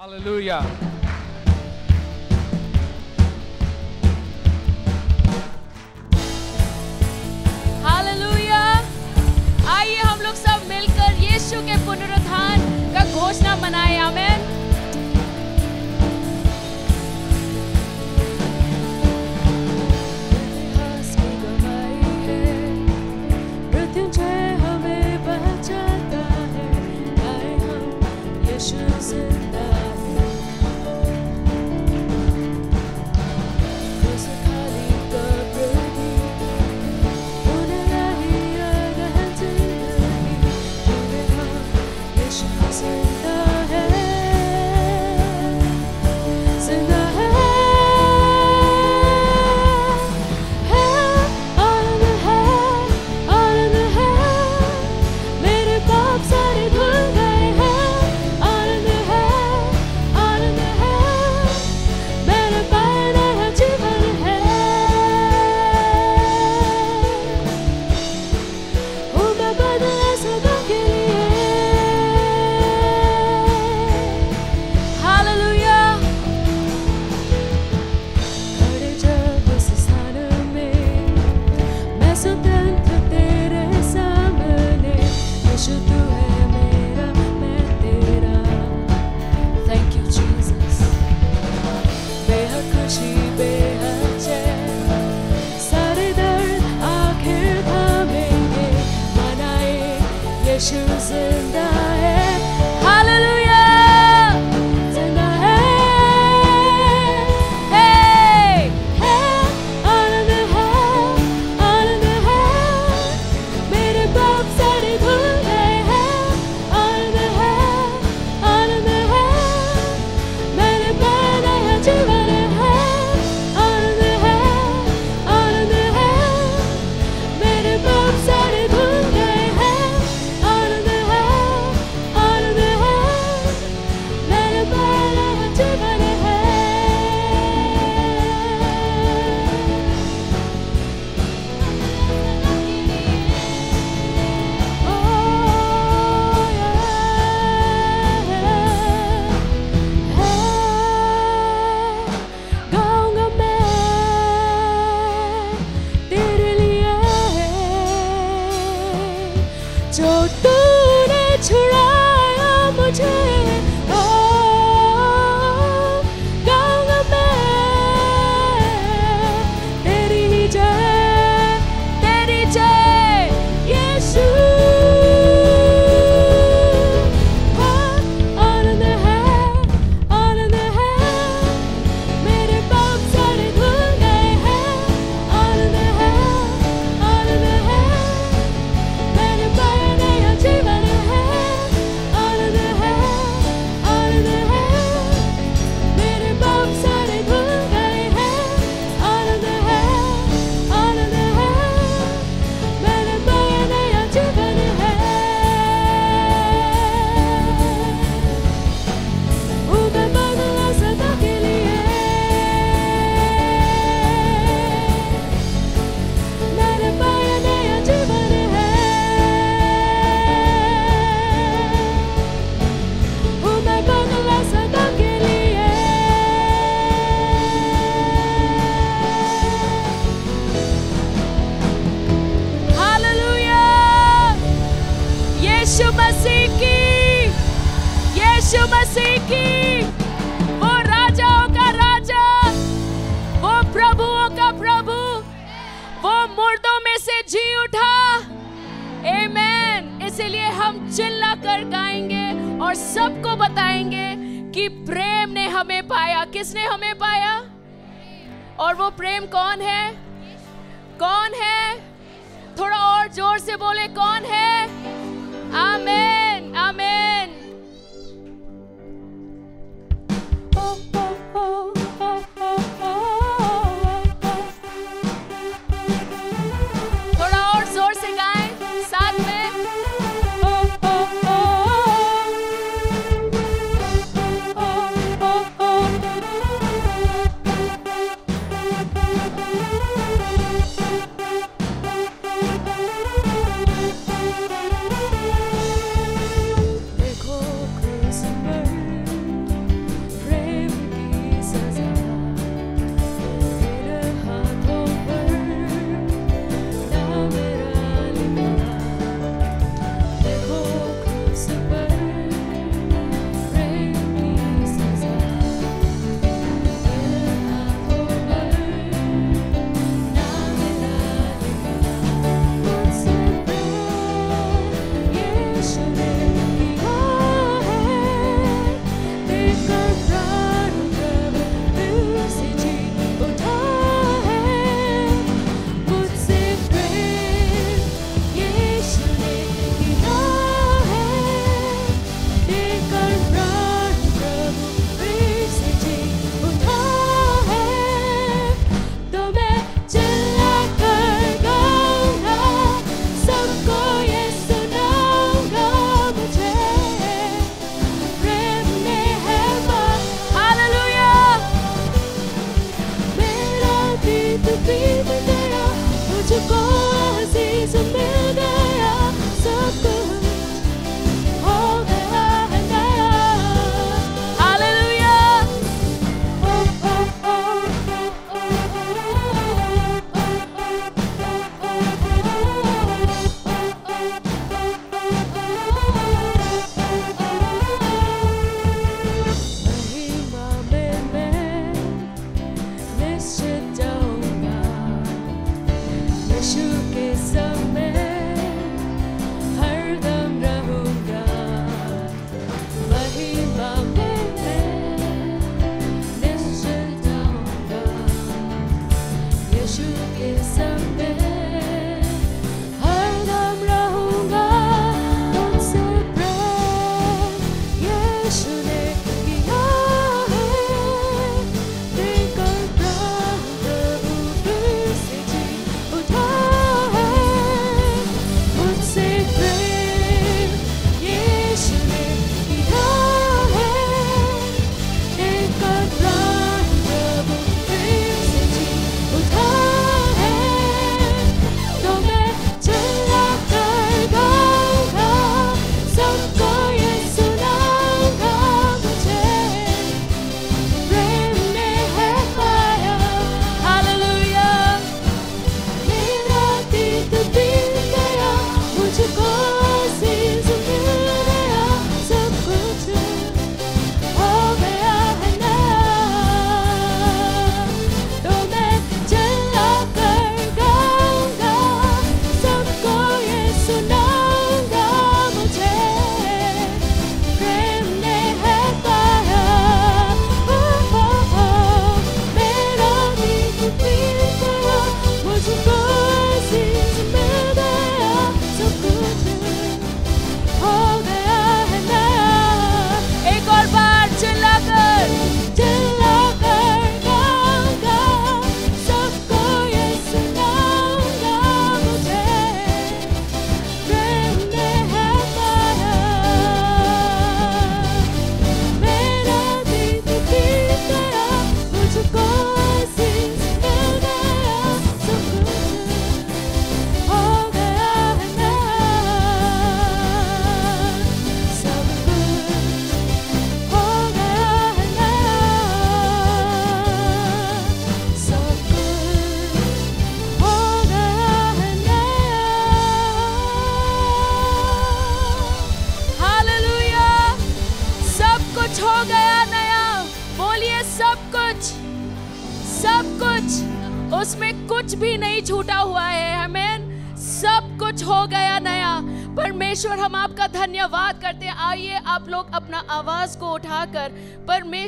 Hallelujah. Hallelujah आइए हम लोग सब मिलकर यीशु के पुनरुत्थान का घोषणा मनाए। आमेन।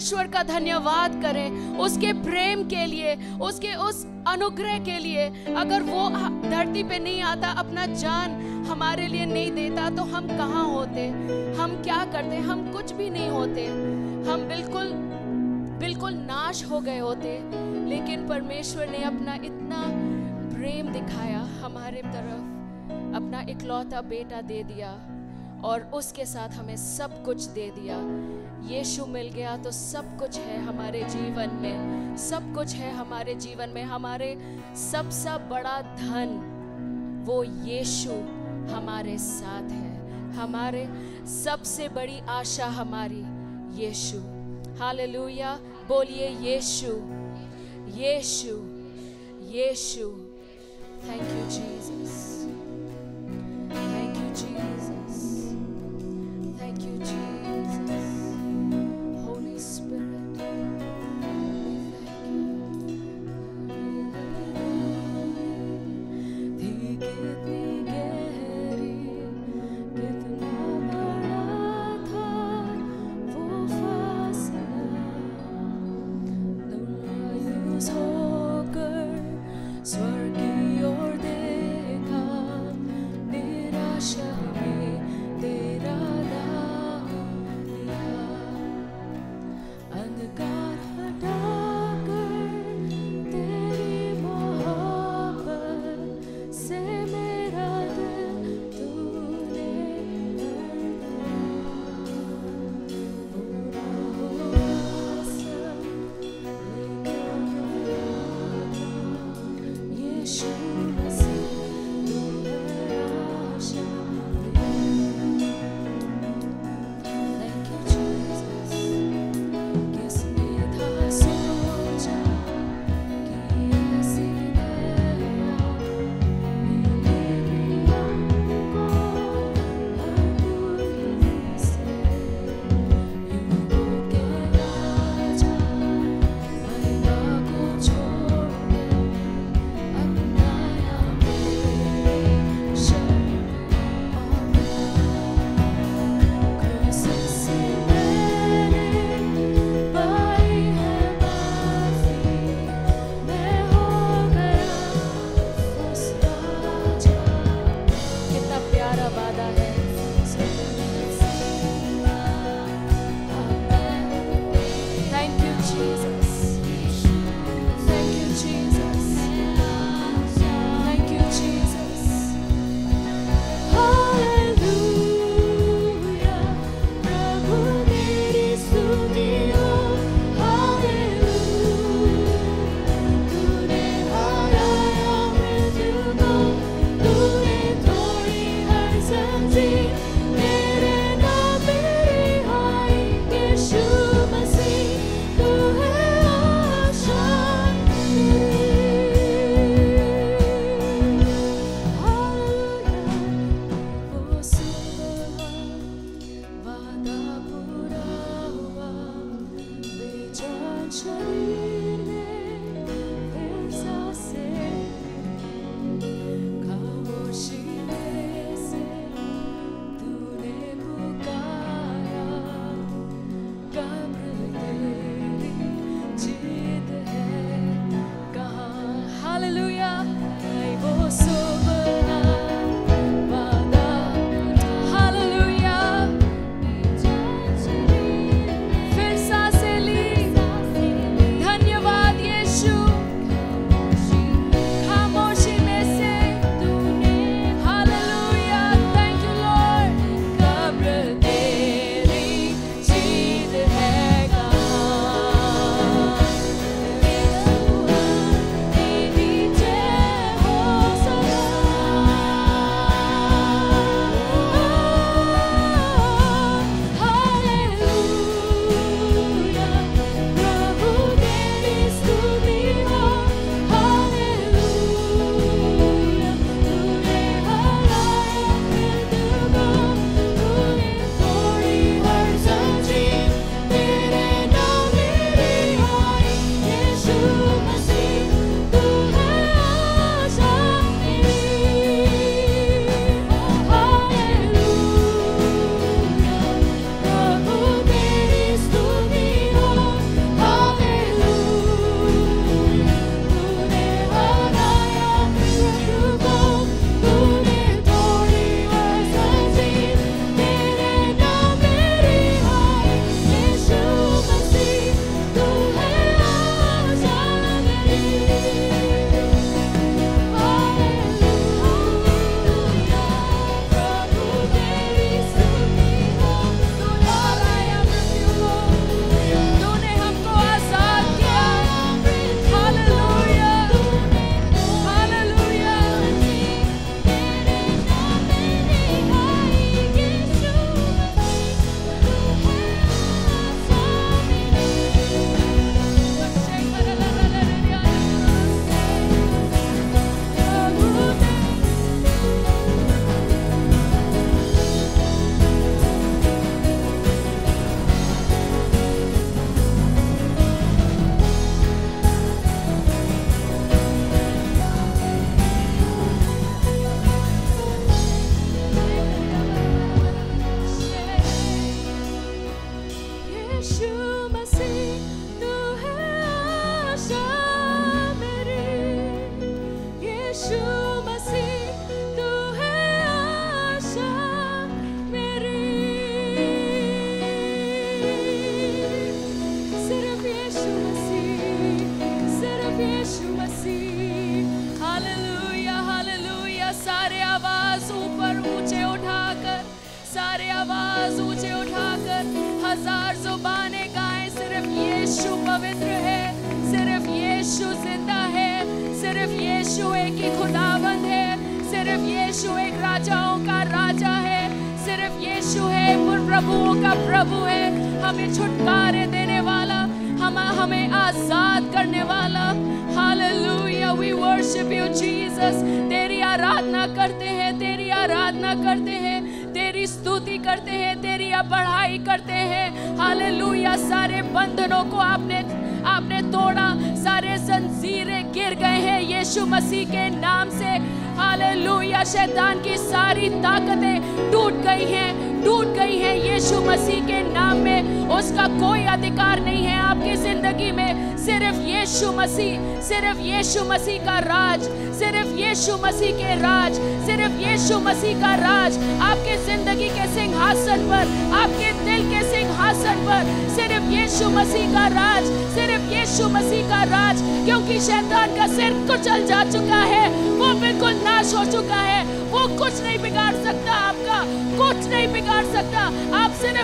परमेश्वर का धन्यवाद करें उसके प्रेम के लिए, उसके उस अनुग्रह के लिए। अगर वो धरती पे नहीं आता, अपना जान हमारे लिए नहीं देता तो हम कहाँ होते? हम क्या करते? हम कुछ भी नहीं होते। हम बिल्कुल बिल्कुल नाश हो गए होते। लेकिन परमेश्वर ने अपना इतना प्रेम दिखाया हमारे तरफ़। अपना इकलौता बेटा दे दिया और उसके साथ हमें सब कुछ दे दिया। यीशु मिल गया तो सब कुछ है हमारे जीवन में। सब कुछ है हमारे जीवन में। हमारे सबसे बड़ा धन वो यीशु हमारे साथ है। हमारे सबसे बड़ी आशा हमारी यीशु। हालेलुया। बोलिए Yeshu Yeshu Yeshu. Thank you Jesus Thank you, Jesus. Thank you, Jesus.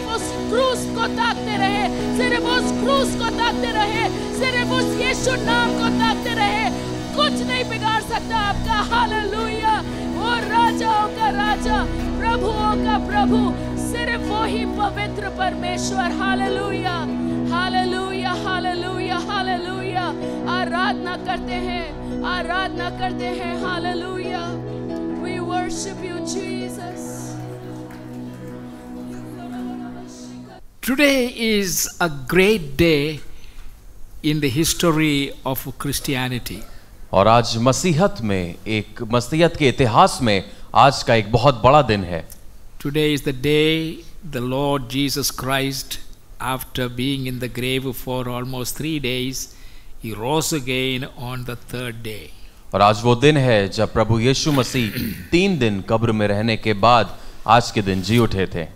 सिर्फ़ उस क्रूस को ताकते रहे सिर्फ़ उस क्रूस को ताकते रहे सिर्फ़ उस यीशु नाम को ताकते रहे कुछ नहीं बिगाड़ सकता आपका। हालेलुया वो राजाओं का राजा प्रभुओं का प्रभु, सिर्फ़ वो ही पवित्र परमेश्वर। हालेलुया हालेलुया हालेलुया हालेलुया आराधना करते हैं, आराधना करते हैं। Hallelujah we worship you, jesus. Today is a great day in the history of Christianity. और आज मसीहत में एक मसीहत के इतिहास में आज का एक बहुत बड़ा दिन है Today is the day the Lord Jesus Christ, after being in the grave for almost three days, he rose again on the third day. और आज वो दिन है जब प्रभु यीशु मसीह तीन दिन कब्र में रहने के बाद आज के दिन जी उठे थे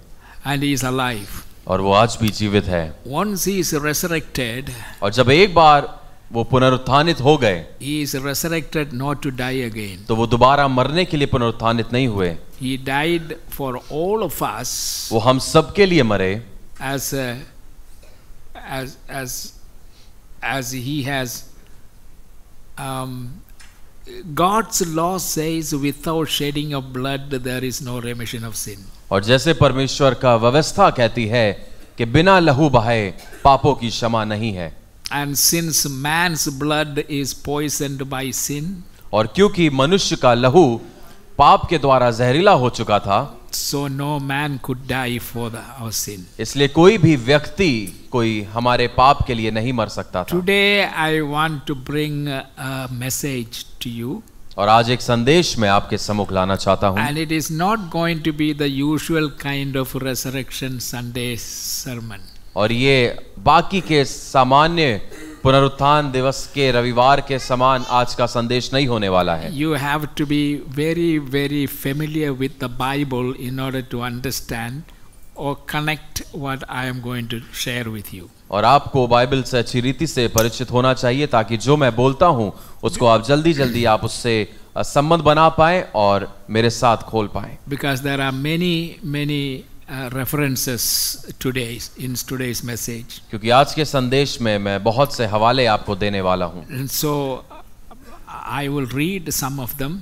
And he is alive. और वो आज भी जीवित है Once he is resurrected, और जब एक बार वो पुनरुत्थानित हो गए he is resurrected not to die again. तो वो दोबारा मरने के लिए पुनरुत्थानित नहीं हुए He died for all of us वो हम सबके लिए मरे as a, as as as he has um, God's law says without shedding of blood there is no remission of sin. और जैसे परमेश्वर का व्यवस्था कहती है कि बिना लहू बहाए पापों की क्षमा नहीं है। And since man's blood is poisoned by sin, और क्योंकि मनुष्य का लहू पाप के द्वारा जहरीला हो चुका था so no man die for the, our sin. इसलिए कोई भी व्यक्ति कोई हमारे पाप के लिए नहीं मर सकता था। I want to bring a, a message to you, और आज एक संदेश में आपके समुख लाना चाहता हूँ। And it is not going to be the kind of resurrection Sunday sermon और ये बाकी के सामान्य पुनरुत्थान दिवस के रविवार के समान आज का संदेश नहीं होने वाला है। You have to be very very familiar with the Bible in order to understand और connect what I am going to share with you और आपको बाइबल से अच्छी रीति से परिचित होना चाहिए ताकि जो मैं बोलता हूँ उसको आप जल्दी जल्दी आप उससे संबंध बना पाए और मेरे साथ खोल पाए। Because there are many many references today in today message क्योंकि आज के संदेश में मैं बहुत से हवाले आपको देने वाला हूँ। So I will read some of them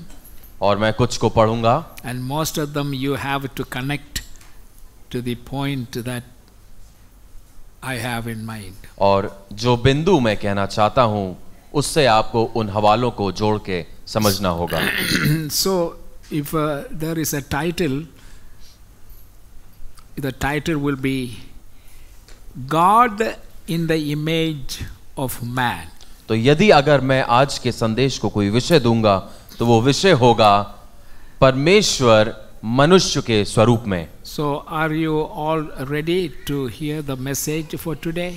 और मैं कुछ को पढ़ूँगा। And most of them you have to connect to that I have in mind. और जो बिंदु मैं कहना चाहता हूँ उससे आपको उन हवालों को जोड़ के समझना होगा so, if uh, there is a title, the title will be God in the image of man. तो यदि अगर मैं आज के संदेश को कोई विषय दूँगा तो वो विषय होगा परमेश्वर मनुष्य के स्वरूप में So, are you all ready to hear the message for today?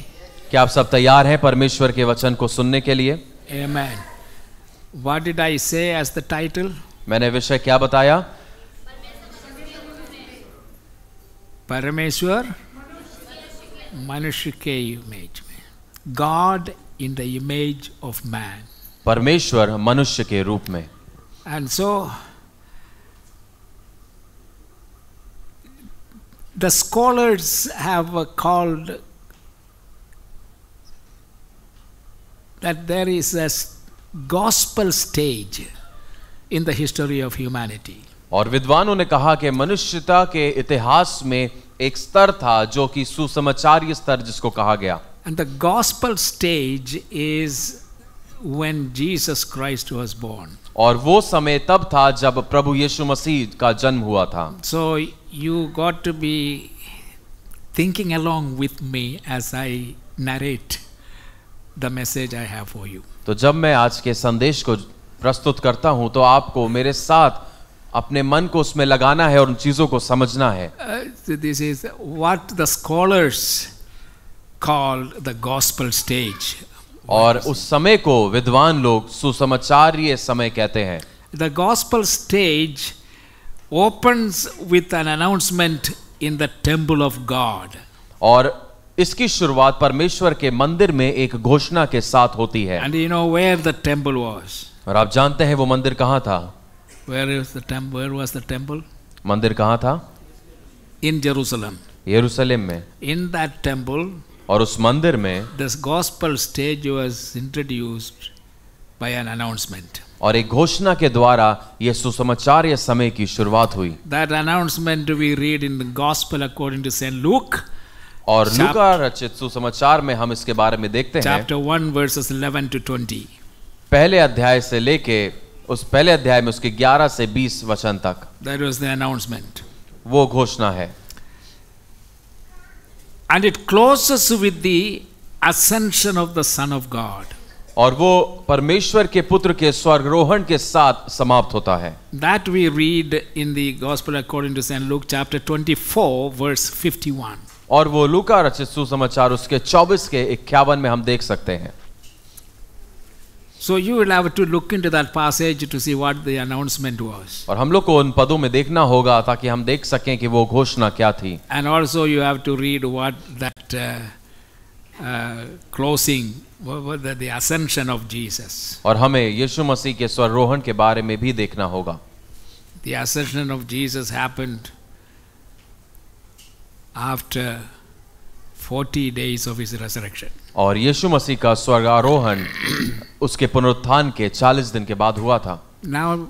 क्या आप सब तैयार हैं परमेश्वर के वचन को सुनने के लिए Amen. What did I say as the title? मैंने विषय क्या बताया परमेश्वर मनुष्य के इमेज में God in the image of man परमेश्वर मनुष्य के रूप में And so, the scholars have uh, called that there is a s- gospel stage in the history of humanity. और विद्वानों ने कहा कि मनुष्यता के इतिहास में एक स्तर था जो कि सुसमाचार्य स्तर जिसको कहा गया And the gospel stage is when Jesus Christ was born. और वो समय तब था जब प्रभु यीशु मसीह का जन्म हुआ था। So you got to be thinking along with me as I narrate the message I have for you तो जब मैं आज के संदेश को प्रस्तुत करता हूँ तो आपको मेरे साथ अपने मन को उसमें लगाना है और उन चीज़ों को समझना है। This is what the scholars call the gospel stage और उस समय को विद्वान लोग सुसमाचार्य समय कहते हैं। The gospel stage open with an announcement in the temple of God और इसकी शुरुआत परमेश्वर के मंदिर में एक घोषणा के साथ होती है। And you know where the temple was और आप जानते हैं वो मंदिर कहाँ था? Where is the temple where was the temple मंदिर कहाँ था? इन जेरूसलम यरूशलेम में। इन दैट टेंपल और उस मंदिर में this gospel stage was introduced by an announcement और एक घोषणा के द्वारा यह सुसमाचार या समय की शुरुआत हुई। That announcement we read in gospel according to saint Luke और लुका रचित सुसमाचार में हम इसके बारे में देखते हैं। चैप्टर 1 वर्सेस 11 टू 20 पहले अध्याय से लेके उस पहले अध्याय में उसके 11 से 20 वचन तक। दैट वाज द अनाउंसमेंट वो घोषणा है। And it closes with the ascension of the Son of God. और वो परमेश्वर के पुत्र के स्वर्गरोहण के साथ समाप्त होता है That we read in the Gospel according to St. Luke, chapter 24, verse 51. और वो लूका रचित सुसमाचार उसके 24 के इक्यावन में हम देख सकते हैं So you will have to look into that passage to see what the announcement was. और हम लोग को उन पदों में देखना होगा ताकि हम देख सकें कि वो घोषणा क्या थी And also you have to read what that uh, uh, closing, what, what the, the ascension of Jesus. और हमें यीशु मसीह के स्वरोहण के बारे में भी देखना होगा The ascension of Jesus happened after 40 days of his resurrection. और यीशु मसीह का स्वर्गारोहण उसके पुनरुत्थान के 40 दिन के बाद हुआ था। Now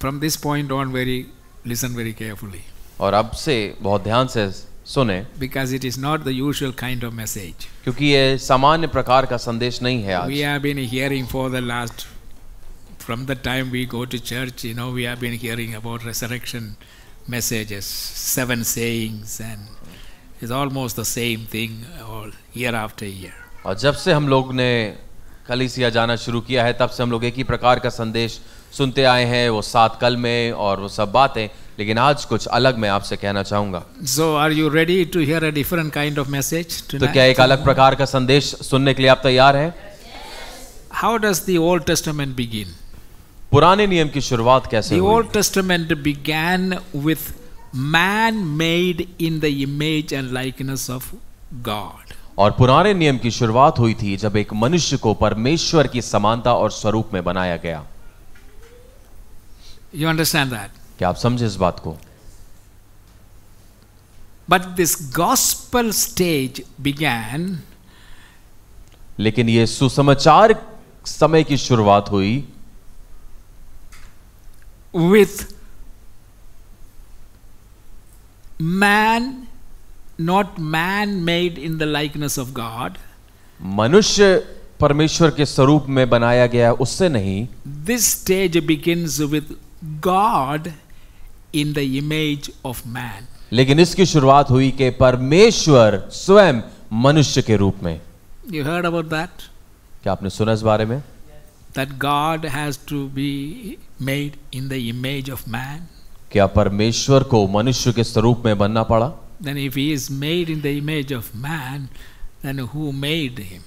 from this point on very listen very carefully और अब से बहुत ध्यान से सुने। Because it is not the usual kind of message क्योंकि ये सामान्य प्रकार का संदेश नहीं है we have been hearing for the last from the time we go to church you know we have been hearing about resurrection messages seven sayings and it's almost the same thing all year after year. और जब से हम लोग ने कलीसिया जाना शुरू किया है तब से हम लोग एक ही प्रकार का संदेश सुनते आए हैं वो सात कल में और वो सब बातें लेकिन आज कुछ अलग मैं आपसे कहना चाहूँगा So, are you ready to hear a different kind of message तो? क्या एक अलग प्रकार का संदेश सुनने के लिए आप तैयार हैं How does the Old Testament begin? पुराने नियम की शुरुआत कैसे The Old Testament began with man made in the image and likeness of God. और पुराने नियम की शुरुआत हुई थी जब एक मनुष्य को परमेश्वर की समानता और स्वरूप में बनाया गया। यू अंडरस्टैंड दैट क्या आप समझे इस बात को? But this gospel stage began लेकिन यह सुसमाचार समय की शुरुआत हुई with man, not man made in the likeness of God. मनुष्य परमेश्वर के स्वरूप में बनाया गया उससे नहीं This stage begins with God in the image of man. लेकिन इसकी शुरुआत हुई कि परमेश्वर स्वयं मनुष्य के रूप में You heard about that? क्या आपने सुना इस बारे में That God has to be made in the image of man. क्या परमेश्वर को मनुष्य के स्वरूप में बनना पड़ा? Then if he is made in the image of man then who made him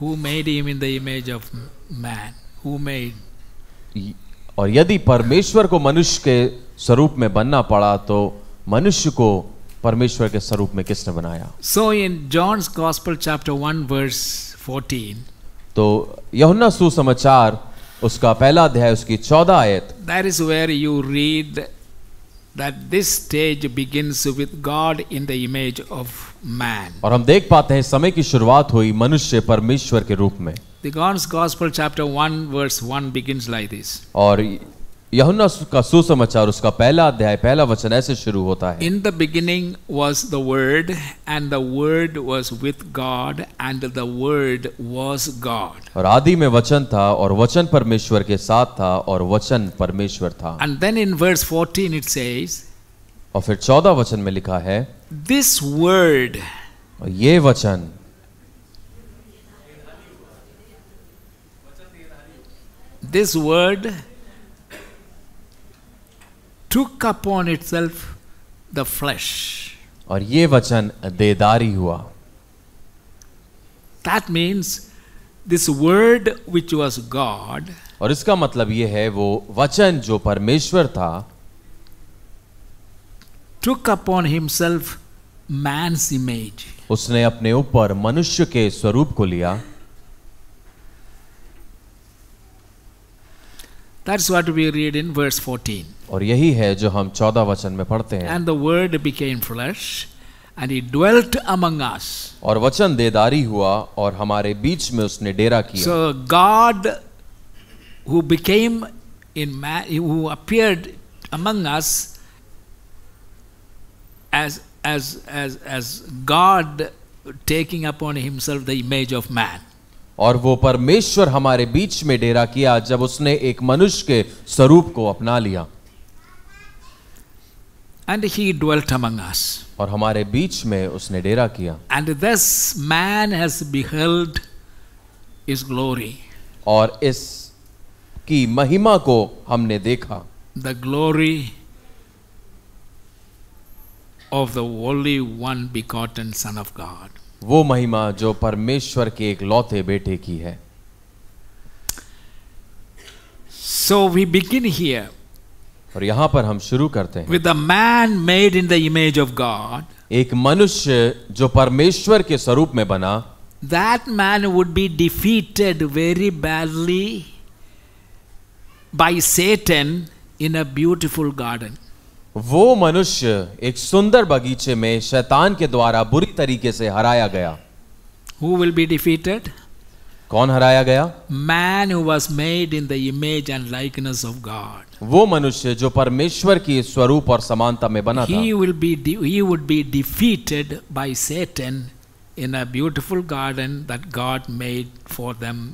who made him in the image of man who made और यदि परमेश्वर को मनुष्य के स्वरूप में बनना पड़ा तो मनुष्य को परमेश्वर के स्वरूप में किसने बनाया? So in John's gospel chapter one verse 14 तो यूहन्ना सुसमाचार उसका पहला अध्याय उसकी चौदह आयत that is where you read that this stage begins with God in the image of man. और हम देख पाते हैं समय की शुरुआत हुई मनुष्य परमेश्वर के रूप में The God's Gospel, chapter 1, verse 1, begins like this और यहुन्ना का सुसमाचार उसका पहला अध्याय पहला वचन ऐसे शुरू होता है। In the beginning was the word and the word was with God and the word was God और आदि में वचन था और वचन परमेश्वर के साथ था और वचन परमेश्वर था। And then in verse 14 it says और फिर 14 वचन में लिखा है दिस वर्ड ये वचन this word took upon itself the flesh. और ये वचन देदारी हुआ That means this word which was God और इसका मतलब ये है वो वचन जो परमेश्वर था took upon himself man's image. उसने अपने ऊपर मनुष्य के स्वरूप को लिया That's what we read in verse 14. और यही है जो हम चौदह वचन में पढ़ते हैं And the word became flesh and he dwelt among us. और वचन देदारी हुआ और हमारे बीच में उसने डेरा किया So God who became in man who appeared among us as as as as God taking upon himself the image of man. और वो परमेश्वर हमारे बीच में डेरा किया जब उसने एक मनुष्य के स्वरूप को अपना लिया। एंड ही dwelt among और हमारे बीच में उसने डेरा किया। And this man has beheld is glory और इस की महिमा को हमने देखा। The glory of the only one begotten son of God वो महिमा जो परमेश्वर के एक लौते बेटे की है। सो वी बिगिन और यहाँ पर हम शुरू करते हैं। With man made in the image of God एक मनुष्य जो परमेश्वर के स्वरूप में बना। That man would be defeated very badly by Satan in a beautiful garden वो मनुष्य एक सुंदर बगीचे में शैतान के द्वारा बुरी तरीके से हराया गया। हु विल बी डिफीटेड कौन हराया गया? Man who was made in the image and likeness of God वो मनुष्य जो परमेश्वर की स्वरूप और समानता में बना he will be he would be defeated by Satan in a beautiful garden that God made for them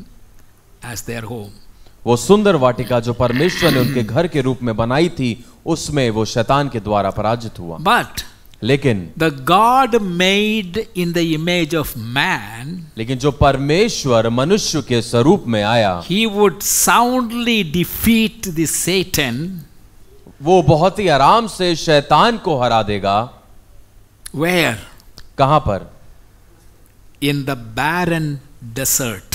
as their home वो सुंदर वाटिका जो परमेश्वर ने उनके घर के रूप में बनाई थी उसमें वो शैतान के द्वारा पराजित हुआ। बट लेकिन the God made in the image of man लेकिन जो परमेश्वर मनुष्य के स्वरूप में आया he would soundly defeat the Satan वो बहुत ही आराम से शैतान को हरा देगा। वेयर कहाँ पर? इन द बैरन डेसर्ट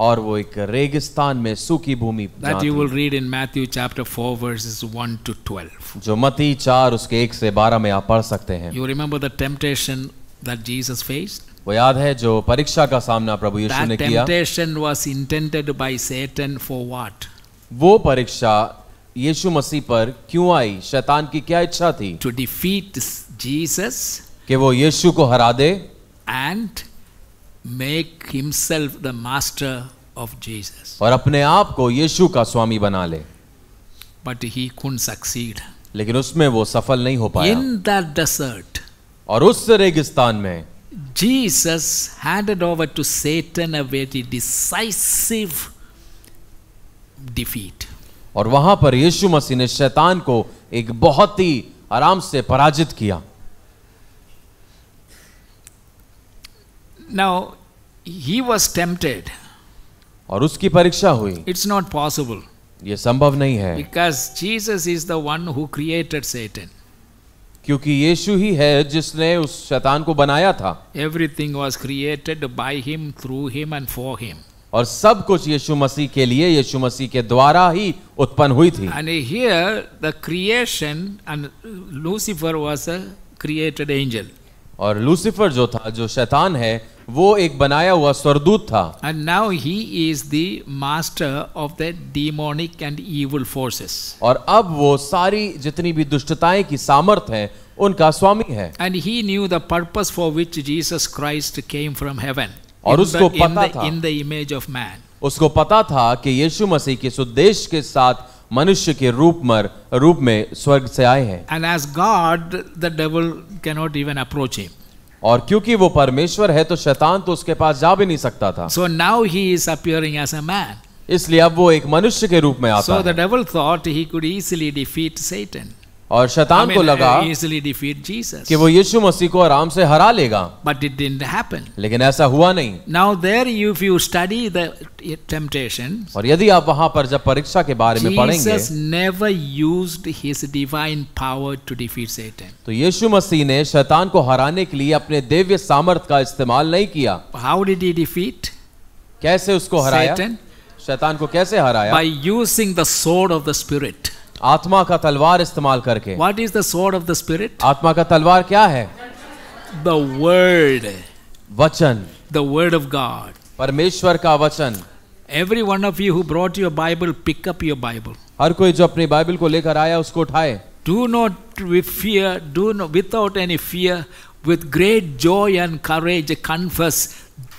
और वो एक रेगिस्तान में सूखी भूमि that you will read in Matthew chapter 4 verses 1 to 12 जो मत्ती 4 उसके 1 से 12 में आप पढ़ सकते हैं। You remember the temptation that Jesus faced वो याद है जो परीक्षा का सामना प्रभु यीशु ने temptation किया? Temptation was intended by Satan for what वो परीक्षा यीशु मसीह पर क्यों आई? शैतान की क्या इच्छा थी? टू डिफीट जीसस कि वो यीशु को हरा दे and make himself the master of Jesus और अपने आप को यीशु का स्वामी बना ले। बट ही कुन सक्सीड लेकिन उसमें वो सफल नहीं हो पाया। इन दैट डेसर्ट और उस रेगिस्तान में Jesus handed over to Satan a very decisive defeat और वहाँ पर यीशु मसीह ने शैतान को एक बहुत ही आराम से पराजित किया। Now, he was tempted. और उसकी परीक्षा हुई It's not possible ये संभव नहीं है because Jesus is the one who created Satan. क्योंकि यीशु ही है जिसने उस शैतान को बनाया था Everything was created by him, through him, and for him. और सब कुछ यीशु मसीह के लिए यीशु मसीह के द्वारा ही उत्पन्न हुई थी And here, the creation, and Lucifer was a created angel. और लूसीफर जो था जो शैतान है वो एक बनाया हुआ स्वरदूत था। And now he is the master of the demonic and evil forces और अब वो सारी जितनी भी दुष्टताएँ की सामर्थ है उनका स्वामी है। And he knew the purpose for which Jesus Christ came from heaven और उसको पता था। In the image of man उसको पता था कि यीशु मसीह के उद्देश्य के साथ मनुष्य के रूप मर रूप में स्वर्ग से आए हैं। And as God the devil can not even approach him और क्योंकि वो परमेश्वर है तो शैतान तो उसके पास जा भी नहीं सकता था। So now he is appearing as a man इसलिए अब वो एक मनुष्य के रूप में आता so the devil thought he could easily defeat Satan और शैतान को लगा कि वो यीशु मसीह को आराम से हरा लेगा। बट इट डिंट हैपन लेकिन ऐसा हुआ नहीं। Now there you you study the temptation और यदि आप वहाँ पर जब परीक्षा के बारे में पढ़ेंगे तो यीशु मसीह ने शैतान को हराने के लिए अपने दिव्य सामर्थ्य का इस्तेमाल नहीं किया। हाउ डिड यू डिफीट कैसे उसको हराया? शैतान को कैसे हराया? By using the of the spirit आत्मा का तलवार इस्तेमाल करके। What is the of the spirit आत्मा का तलवार क्या है? द वर्ड वचन। द वर्ड ऑफ़ गॉड परमेश्वर का वचन। Every one of you who brought your Bible pick up your Bible हर कोई जो अपनी बाइबल को लेकर आया उसको उठाए। Do not with fear do not without any fear with great joy and courage confess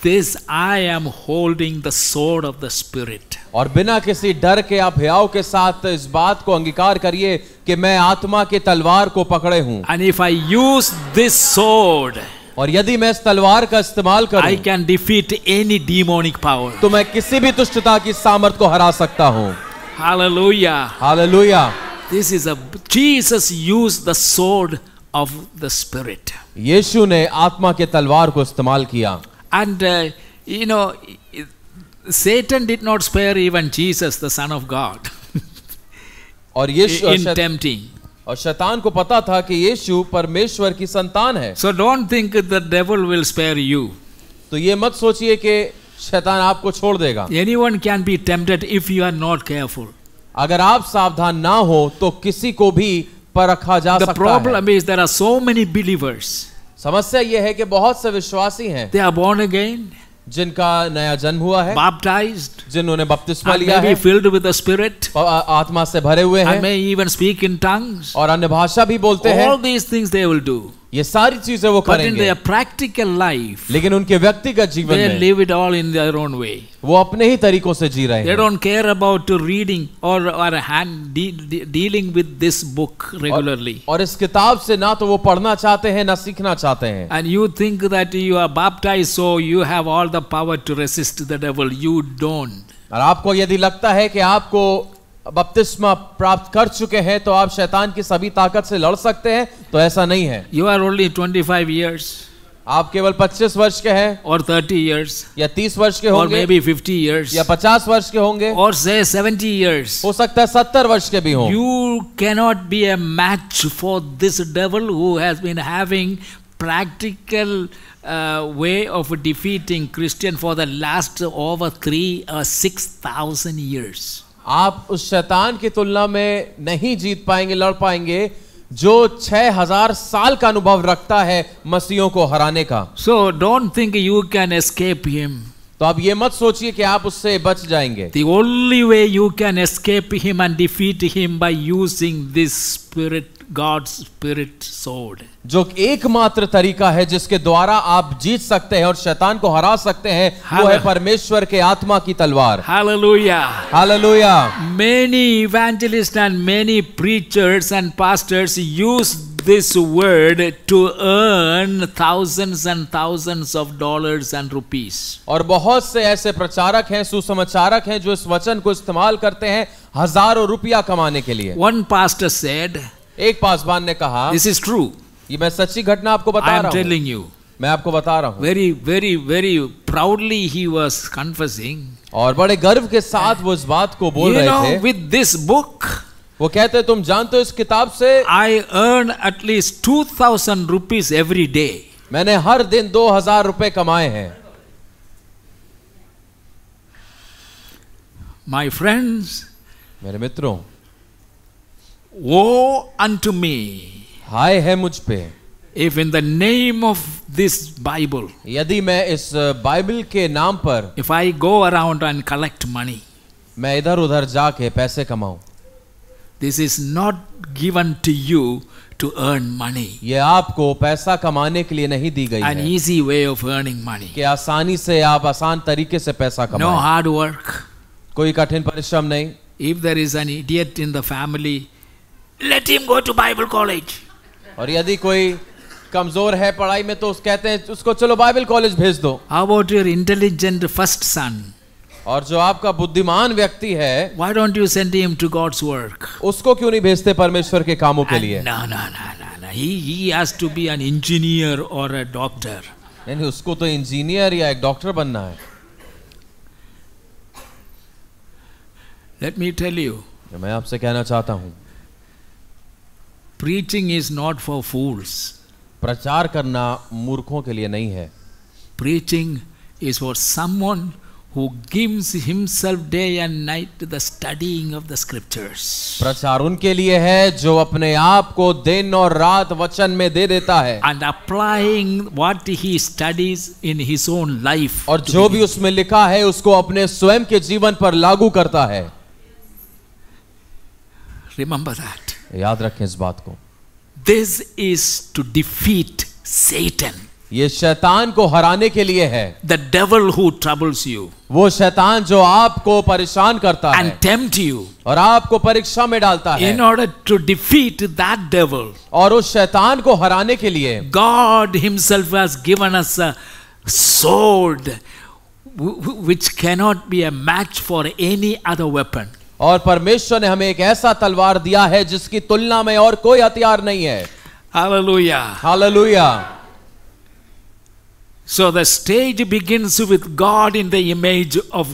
this I am holding the sword of the Spirit. और बिना किसी डर के आप हयाव के साथ इस बात को अंगीकार करिए कि मैं आत्मा के तलवार को पकड़े हूँ And if I use this sword, और यदि मैं इस तलवार का इस्तेमाल I करूँ can defeat any demonic power. तो मैं किसी भी दुष्टता की सामर्थ को हरा सकता हूँ Hallelujah. Hallelujah This is a Jesus used the sword of the Spirit. Yeshu ने आत्मा के तलवार को इस्तेमाल किया And uh, you know, Satan did not spare even Jesus, the Son of God. और यीशु टेम्पटिंग और शैतान को पता था कि यीशु परमेश्वर की संतान है। So don't think the devil will spare you तो ये मत सोचिए कि शैतान आपको छोड़ देगा। Anyone can be tempted if you are not careful अगर आप सावधान ना हो तो किसी को भी परखा जा सकता है। Problem is there are so many believers समस्या ये है कि बहुत से विश्वासी हैं दे आर बोर्न अगेन जिनका नया जन्म हुआ है बाप्टाइज जिन्होंने बपतिस्मा लिया है फिल्ड विद स्पिरिट आत्मा से भरे हुए हैं may even speak in tongues और अन्य भाषा भी बोलते हैं। All these things they will do ये सारी चीज़ें वो करेंगे। in their लेकिन उनके व्यक्तिगत जीवन में, live it all in their own way. वो अपने ही तरीकों से जी रहे हैं। और, रेगुलरली और इस किताब से ना तो वो पढ़ना चाहते हैं ना सीखना चाहते हैं and you think that you are baptise so you have all the power to resist the devil you don't और आपको यदि लगता है कि आपको बपतिस्मा प्राप्त कर चुके हैं तो आप शैतान की सभी ताकत से लड़ सकते हैं तो ऐसा नहीं है। You are only twenty five years आप केवल 25 वर्ष के हैं और थर्टी ईयर्स या 30 वर्ष के होंगे और मे बी 50 इयर्स या 50 वर्ष के होंगे और से 70 इयर्स हो सकता है 70 वर्ष के भी हों। You can be a match for this devil who has been having practical way of defeating Christian for the last over 3 6000 years uh, आप उस शैतान की तुलना में नहीं जीत पाएँगे लड़ पाएँगे जो छह हज़ार साल का अनुभव रखता है मसीहों को हराने का। So don't think you can escape him तो आप ये मत सोचिए कि आप उससे बच जाएँगे। The only way you can escape him and defeat him by using this spirit God spirit sword जो एकमात्र तरीका है जिसके द्वारा आप जीत सकते हैं और शैतान को हरा सकते हैं वो है परमेश्वर के आत्मा की तलवार। Hallelujah hallelujah many preachers and pastors use this word to earn thousands of dollars and rupees और बहुत से ऐसे प्रचारक हैं सुसमाचारक हैं जो इस वचन को इस्तेमाल करते हैं हज़ारों रुपया कमाने के लिए। वन पास्टर सेड एक पासवान ने कहा दिस इज़ ट्रू ये मैं सच्ची घटना आपको बता रहा टेलिंग यू मैं आपको बता रहा हूँ। Very very very proudly he was confusing और बड़े गर्व के साथ वो इस बात को बोल रहे know, थे। विद दिस बुक वो कहते तुम जानते हो इस किताब से? I earn at least two thousand rupees every day मैंने हर दिन दो हज़ार रुपए कमाए हैं। माय फ्रेंड्स मेरे मित्रों वो अंट मी हाय है मुझ पे if in the name of this Bible, यदि मैं इस बाइबल के नाम पर if I go around and collect money, मैं इधर उधर जाके पैसे कमाऊं this is not given to you to earn money. ये आपको पैसा कमाने के लिए नहीं दी गई An है easy way of earning money. कि आसानी से आप आसान तरीके से पैसा No hard work. कोई कठिन परिश्रम नहीं If there is an idiot in the family, let him go to Bible college. और यदि कोई कमज़ोर है पढ़ाई में तो उस कहते हैं उसको चलो बाइबल कॉलेज भेज दो How about your intelligent first son? और जो आपका बुद्धिमान व्यक्ति है Why don't you send him to God's work? उसको क्यों नहीं भेजते परमेश्वर के कामों के लिए ना no, no, no. He, he has to be an engineer or a doctor. नहीं नहीं, उसको तो इंजीनियर या एक डॉक्टर बनना है लेट मी टेल तो मैं आपसे कहना चाहता हूँ preaching is not for fools. प्रचार करना मूर्खों के लिए नहीं है Preaching is for someone who gives himself day and night to the studying of the scriptures. प्रचार उनके लिए है जो अपने आप को दिन और रात वचन में दे देता है And applying what he studies in his own life. और जो भी उसमें लिखा है उसको अपने स्वयं के जीवन पर लागू करता है रिमेंबर दैट याद रखें इस बात को। This is to defeat Satan ये शैतान को हराने के लिए है। The devil who troubles you वो शैतान जो आपको परेशान करता है एंड यू और आपको परीक्षा में डालता है। In order to defeat that devil और उस शैतान को हराने के लिए God himself has given us a sword which can not be a match for any other weapon और परमेश्वर ने हमें एक ऐसा तलवार दिया है जिसकी तुलना में और कोई हथियार नहीं है। Hallelujah. Hallelujah So the stage begins with God in the image of,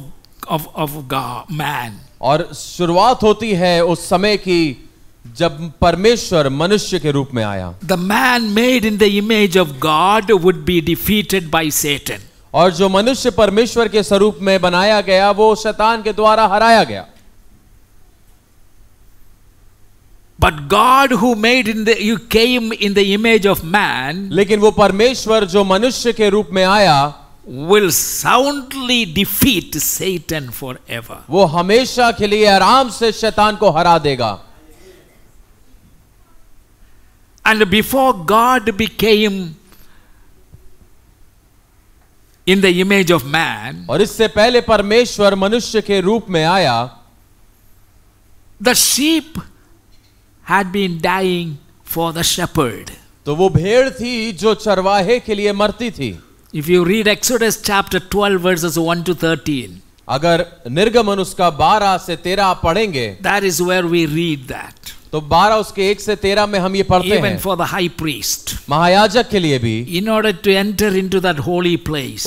of, of God, man. और शुरुआत होती है उस समय की जब परमेश्वर मनुष्य के रूप में आया। The man made in the image of God would be defeated by Satan और जो मनुष्य परमेश्वर के स्वरूप में बनाया गया वो शैतान के द्वारा हराया गया। But God who made in the you came in the image of man लेकिन वो परमेश्वर जो मनुष्य के रूप में आया will soundly defeat Satan forever. वो हमेशा के लिए आराम से शैतान को हरा देगा And before God became in the image of man, और इससे पहले परमेश्वर मनुष्य के रूप में आया the sheep had been dying for the shepherd. तो वो भेड़ थी जो चरवाहे के लिए मरती थी If you read Exodus chapter 12, verses 1 to 13, अगर निर्गमन उसका 12 से 13 आप पढ़ेंगे that is where we read that. तो 12 उसके 1 से 13 में हम ये पढ़ते Even हैं for the high priest. महायाजक के लिए भी In order to enter into that holy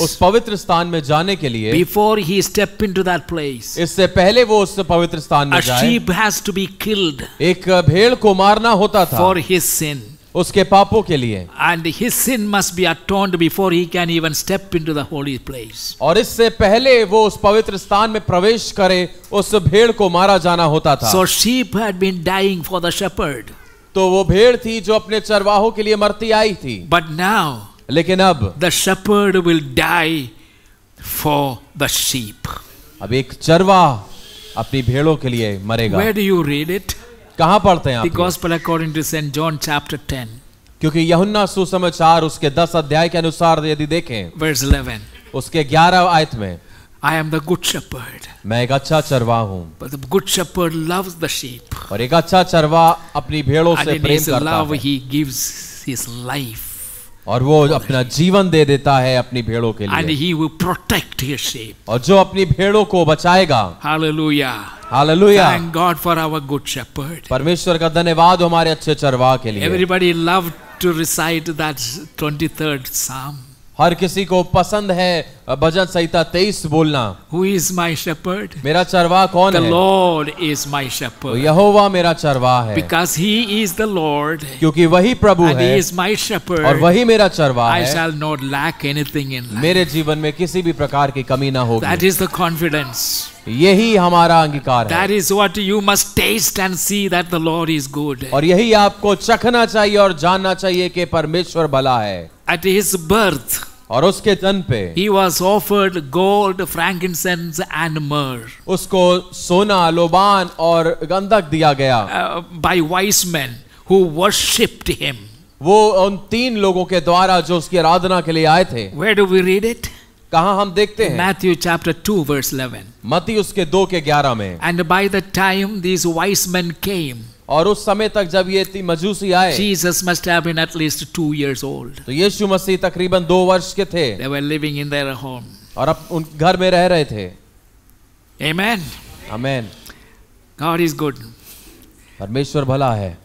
उस पवित्र स्थान में जाने के लिए before he step into that place, इससे पहले वो उस पवित्र स्थान में जाए a sheep has to be killed एक भेड़ को मारना होता था for his sin. उसके पापों के लिए। And his sin must be atoned before he can even step into the holy place और इससे पहले वो उस पवित्र स्थान में प्रवेश करे उस भेड़ को मारा जाना होता था। So sheep had been dying for the shepherd तो वो भेड़ थी जो अपने चरवाहों के लिए मरती आई थी। बट नाउ लेकिन अब the shepherd will die for the sheep अब एक चरवा अपनी भेड़ों के लिए मरेगा। Where do you read it कहाँ पढ़ते हैं आप according to Saint John chapter ten क्योंकि यहुन्ना सुसमाचार उसके दस अध्याय के अनुसार यदि देखें वर्स इलेवन उसके ग्यारह आयत में I am the good shepherd. मैं एक अच्छा चरवा हूँ But the good shepherd loves the sheep. और एक अच्छा चरवा अपनी भेड़ों से प्रेम करता है. And in his love he gives his life. और वो अपना जीवन दे देता है अपनी भेड़ों के लिए। एंड ही प्रोटेक्ट और जो अपनी भेड़ों को बचाएगा। Hallelujah hallelujah thank God for our good shepherd परमेश्वर का धन्यवाद हमारे अच्छे चरवाह के लिए। Everybody love to recite that third psalm हर किसी को पसंद है भजन संहिता तेईस बोलना। हु इज़ माई शपट मेरा चरवा कौन है? लॉर्ड इज़ माई शप यहोवा मेरा चरवा है। Because he is the lord क्योंकि वही प्रभु And है he is my और वही मेरा चरवा I shall not lack anything in मेरे जीवन में किसी भी प्रकार की कमी ना होगी। दैट इज़ द कॉन्फिडेंस यही हमारा अंगीकार है। That is what you must taste and see that the lord is good और यही आपको चखना चाहिए और जानना चाहिए कि परमेश्वर भला है। एट हिज बर्थ और उसके जन पे he was offered gold frankincense and myrrh उसको सोना लोबान और गंधक दिया गया। By wise men who worshipped him वो उन तीन लोगों के द्वारा जो उसकी आराधना के लिए आए थे। Where do we read it कहा हम देखते हैं? Matthew chapter two verse eleven मती उसके दो के ग्यारह में। And by the time these wise men came और उस समय तक जब ये ती- मजूसी आए Jesus must have been at least two years old. तो यीशु मसीह तकरीबन दो वर्ष के थे They were living in their home. और अब उन घर में रह रहे थे Amen. Amen God is good. परमेश्वर भला है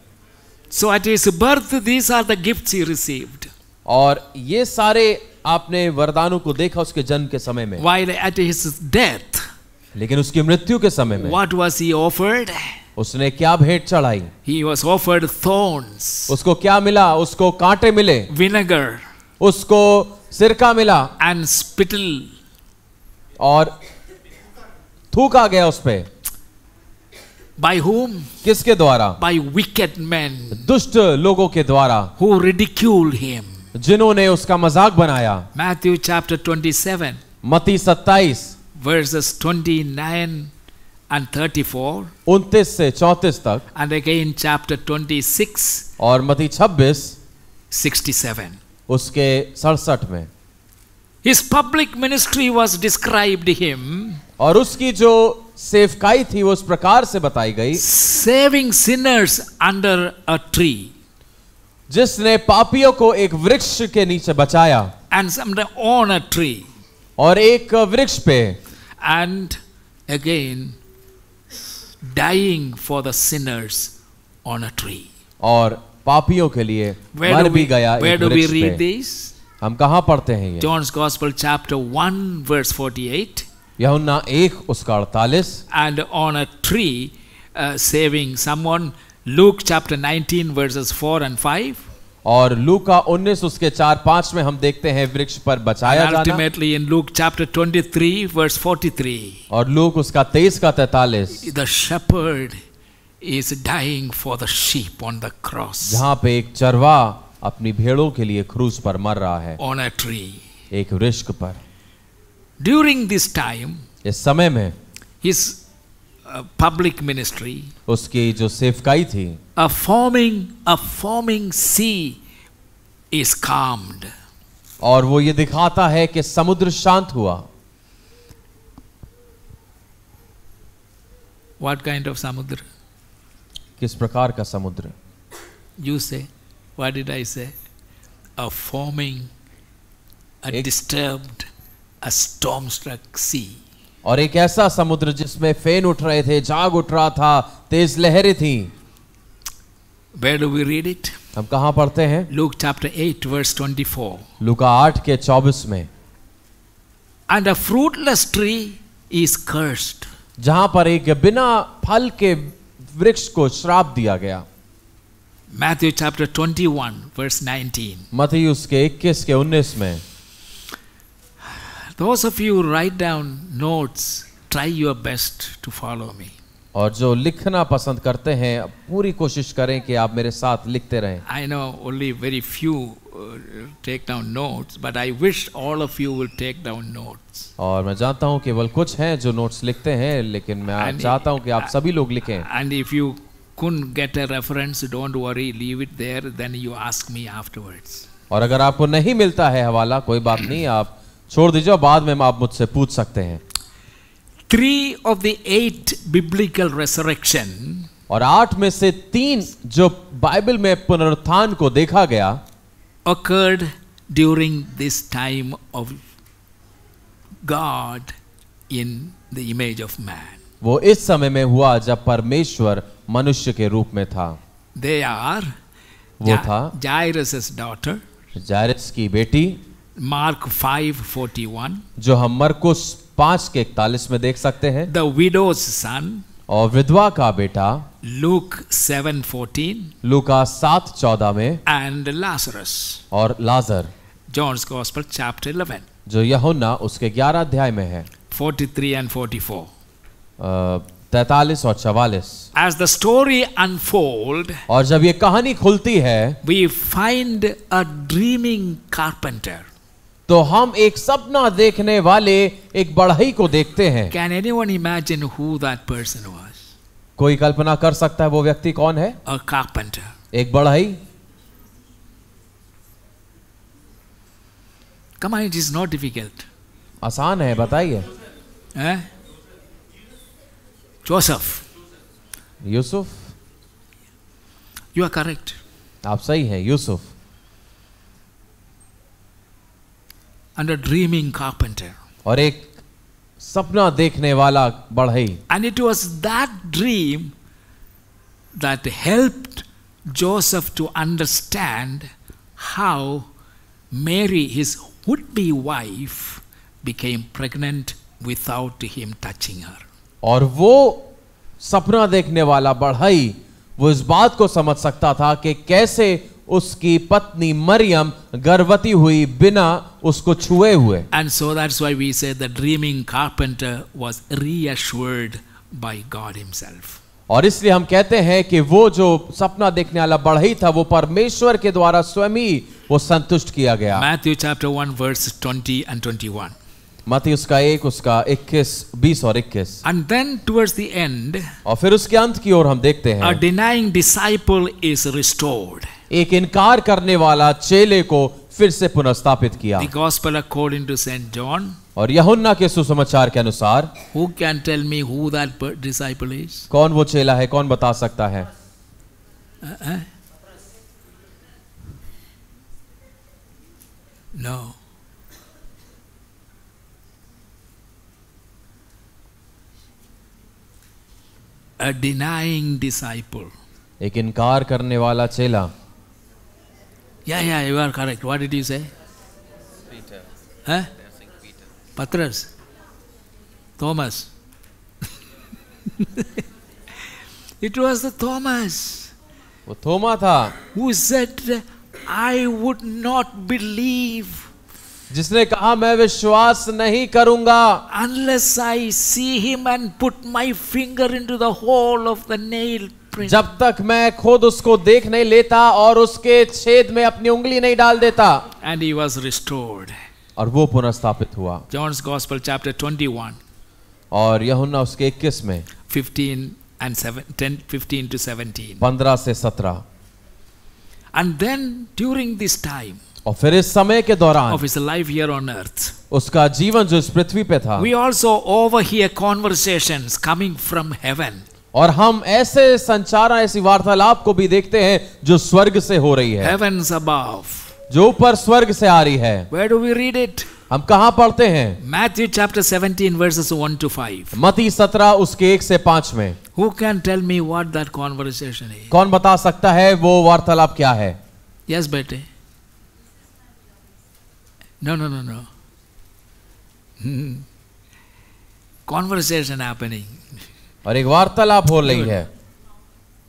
So at his birth, these are the gifts he received. और ये सारे आपने वरदानों को देखा उसके जन्म के समय में While at his death, लेकिन उसकी मृत्यु के समय में व्हाट वॉज़ ही ऑफर्ड उसने क्या भेंट चढ़ाई? ही वॉज़ ऑफर्ड थॉर्न्स उसको क्या मिला? उसको कांटे मिले। विनेगर उसको सिरका मिला। एंड स्पिटल और थूका गया उस पर बाई होम किसके द्वारा? बाई विकेट मैन दुष्ट लोगों के द्वारा। हु रिडिक्यूल हिम जिन्होंने उसका मज़ाक बनाया। मैथ्यू चैप्टर 27 मती 27 verses 29 and 34 उन्तीस से चौतीस तक। And again chapter 26 और मती 26 67 उसके सड़सठ में। His public ministry was described him और उसकी जो सेवकाई थी वो उस प्रकार से बताई गई। Saving sinners under a tree जिसने पापियों को एक वृक्ष के नीचे बचाया एंड ऑन अ ट्री और एक वृक्ष पे and again dying for the sinners on a tree. और पापियों के लिए Where मर do भी we, गया where एक do we वृक्ष read पे this? हम कहाँ पढ़ते हैं ये John's Gospel chapter 1 verse 48 यहुन्ना एक उसका अड़तालीस and on a tree uh, saving someone Luke chapter 19 verses 4 and 5 और लू का उन्नीस उसके चार पाँच में हम देखते हैं वृक्ष पर बचाया ultimately in Luke chapter twenty three verse forty three और लूक उसका तेईस का तैतालीस। The shepherd is dying for the sheep on the cross जहाँ पे एक चरवा अपनी भेड़ों के लिए क्रूज पर मर रहा है। ऑन अ ट्री एक वृक्ष पर। ड्यूरिंग दिस टाइम इस समय में इस पब्लिक मिनिस्ट्री उसकी जो सेफकाई थी a forming a forming sea is calmed और वो ये दिखाता है कि समुद्र शांत हुआ what kind of samudra किस प्रकार का समुद्र you say what did i say a forming a एक- disturbed a storm struck sea और एक ऐसा समुद्र जिसमें फेन उठ रहे थे जाग उठ रहा था तेज लहरें थी where do we read it हम कहाँ पढ़ते हैं luke chapter 8 verse 24 लुका आठ के चौबीस में and a fruitless tree is cursed जहाँ पर एक बिना फल के वृक्ष को श्राप दिया गया matthew chapter 21 verse 19 मती उसके 21 के 19 में those of you who write down notes try your best to follow me और जो लिखना पसंद करते हैं पूरी कोशिश करें कि आप मेरे साथ लिखते रहें I know only very few uh, take down notes, but I wish all of you will take down notes. और मैं जानता हूँ केवल कुछ हैं जो नोट्स लिखते हैं लेकिन मैं And- चाहता हूँ कि आप सभी लोग लिखें And if you couldn't get a reference, don't worry, leave it there, then you ask me afterwards. और अगर आपको नहीं मिलता है हवाला कोई बात नहीं आप छोड़ दीजिए बाद में आप मुझसे पूछ सकते हैं Three of the eight biblical resurrection और आठ में से तीन जो बाइबल में पुनरुत्थान को देखा गया occurred during this time of God in the image of man. वो इस समय में हुआ जब परमेश्वर मनुष्य के रूप में था They are वो था Jairus' daughter, जायरस की बेटी Mark 5:41, जो हम मरकुस पाँच के इकतालीस में देख सकते हैं। द विडोज सन और विधवा का बेटा लूक सेवन फोर्टीन लूका सात चौदह में एंड लाजरस और लाजर जॉन्स गॉस्पल चैप्टर इलेवन जो यहुना उसके ग्यारह अध्याय में है। Forty three and forty four तैतालीस और चवालीस। एज द स्टोरी अनफोल्ड और जब ये कहानी खुलती है we find a dreaming carpenter तो हम एक सपना देखने वाले एक बढ़ई को देखते हैं। कैन एनी वन इमेजिन हुसन कोई कल्पना कर सकता है वो व्यक्ति कौन है? एक बढ़ई come I it is not difficult आसान है बताइए। जोसफ यूसुफ। यू आर करेक्ट आप सही है Yusuf. And a dreaming carpenter. और एक सपना देखने वाला बढ़ई And it was that dream that helped Joseph to understand how Mary, his would be wife, became pregnant without him touching her. और वो सपना देखने वाला बढ़ई वो इस बात को समझ सकता था कि कैसे उसकी पत्नी मरियम गर्भवती हुई बिना उसको छुए हुए। And so that's why we say the dreaming carpenter was reassured by God himself और इसलिए हम कहते हैं कि वो जो सपना देखने वाला बढ़ई था वो परमेश्वर के द्वारा स्वयं ही वो संतुष्ट किया गया। मैथ्यू चैप्टर 1 वर्स 20 एंड 21 मत उसका एक उसका इक्कीस बीस और इक्कीस। And then towards the end और फिर उसके अंत की ओर हम देखते हैं। डिनाइंग डिसाइपल इज़ रिस्टोर्ड एक इनकार करने वाला चेले को फिर से पुनर्स्थापित किया The Gospel according to St. John. और यहुन्ना के सुसमाचार के अनुसार Who can tell me who that disciple is? कौन वो चेला है कौन बता सकता है Uh-uh. No. A denying disciple. एक इनकार करने वाला चेला Yeah, yeah, you are correct. What did you say? Peter. Huh? Patras. Thomas. it was the Thomas वो थोमा था who said, I would not believe जिसने कहा मैं विश्वास नहीं करूंगा unless I see him and put my finger into the hole of the nail print. जब तक मैं खुद उसको देख नहीं लेता और उसके छेद में अपनी उंगली नहीं डाल देता And he was restored. और वो पुनर्स्थापित हुआ John's Gospel, chapter 21, और यहुन्ना उसके 21 में 15 and 7, 10, 15 to 17. 15 से 17 And then during this time और फिर इस समय के दौरान of his life here on earth, उसका जीवन जो इस पृथ्वी पे था we also overhear conversations coming from heaven. और हम ऐसे संचार ऐसी वार्तालाप को भी देखते हैं जो स्वर्ग से हो रही है। जो ऊपर स्वर्ग से आ रही है। Where do we read it? हम कहाँ पढ़ते हैं? Matthew chapter seventeen verses one two five मती सत्रह उसके एक से पाँच में। Who can tell me what that conversation कौन बता सकता है वो वार्तालाप क्या है? यस yes, बेटे। No no no no conversation happening और एक वार्तालाप हो रही है।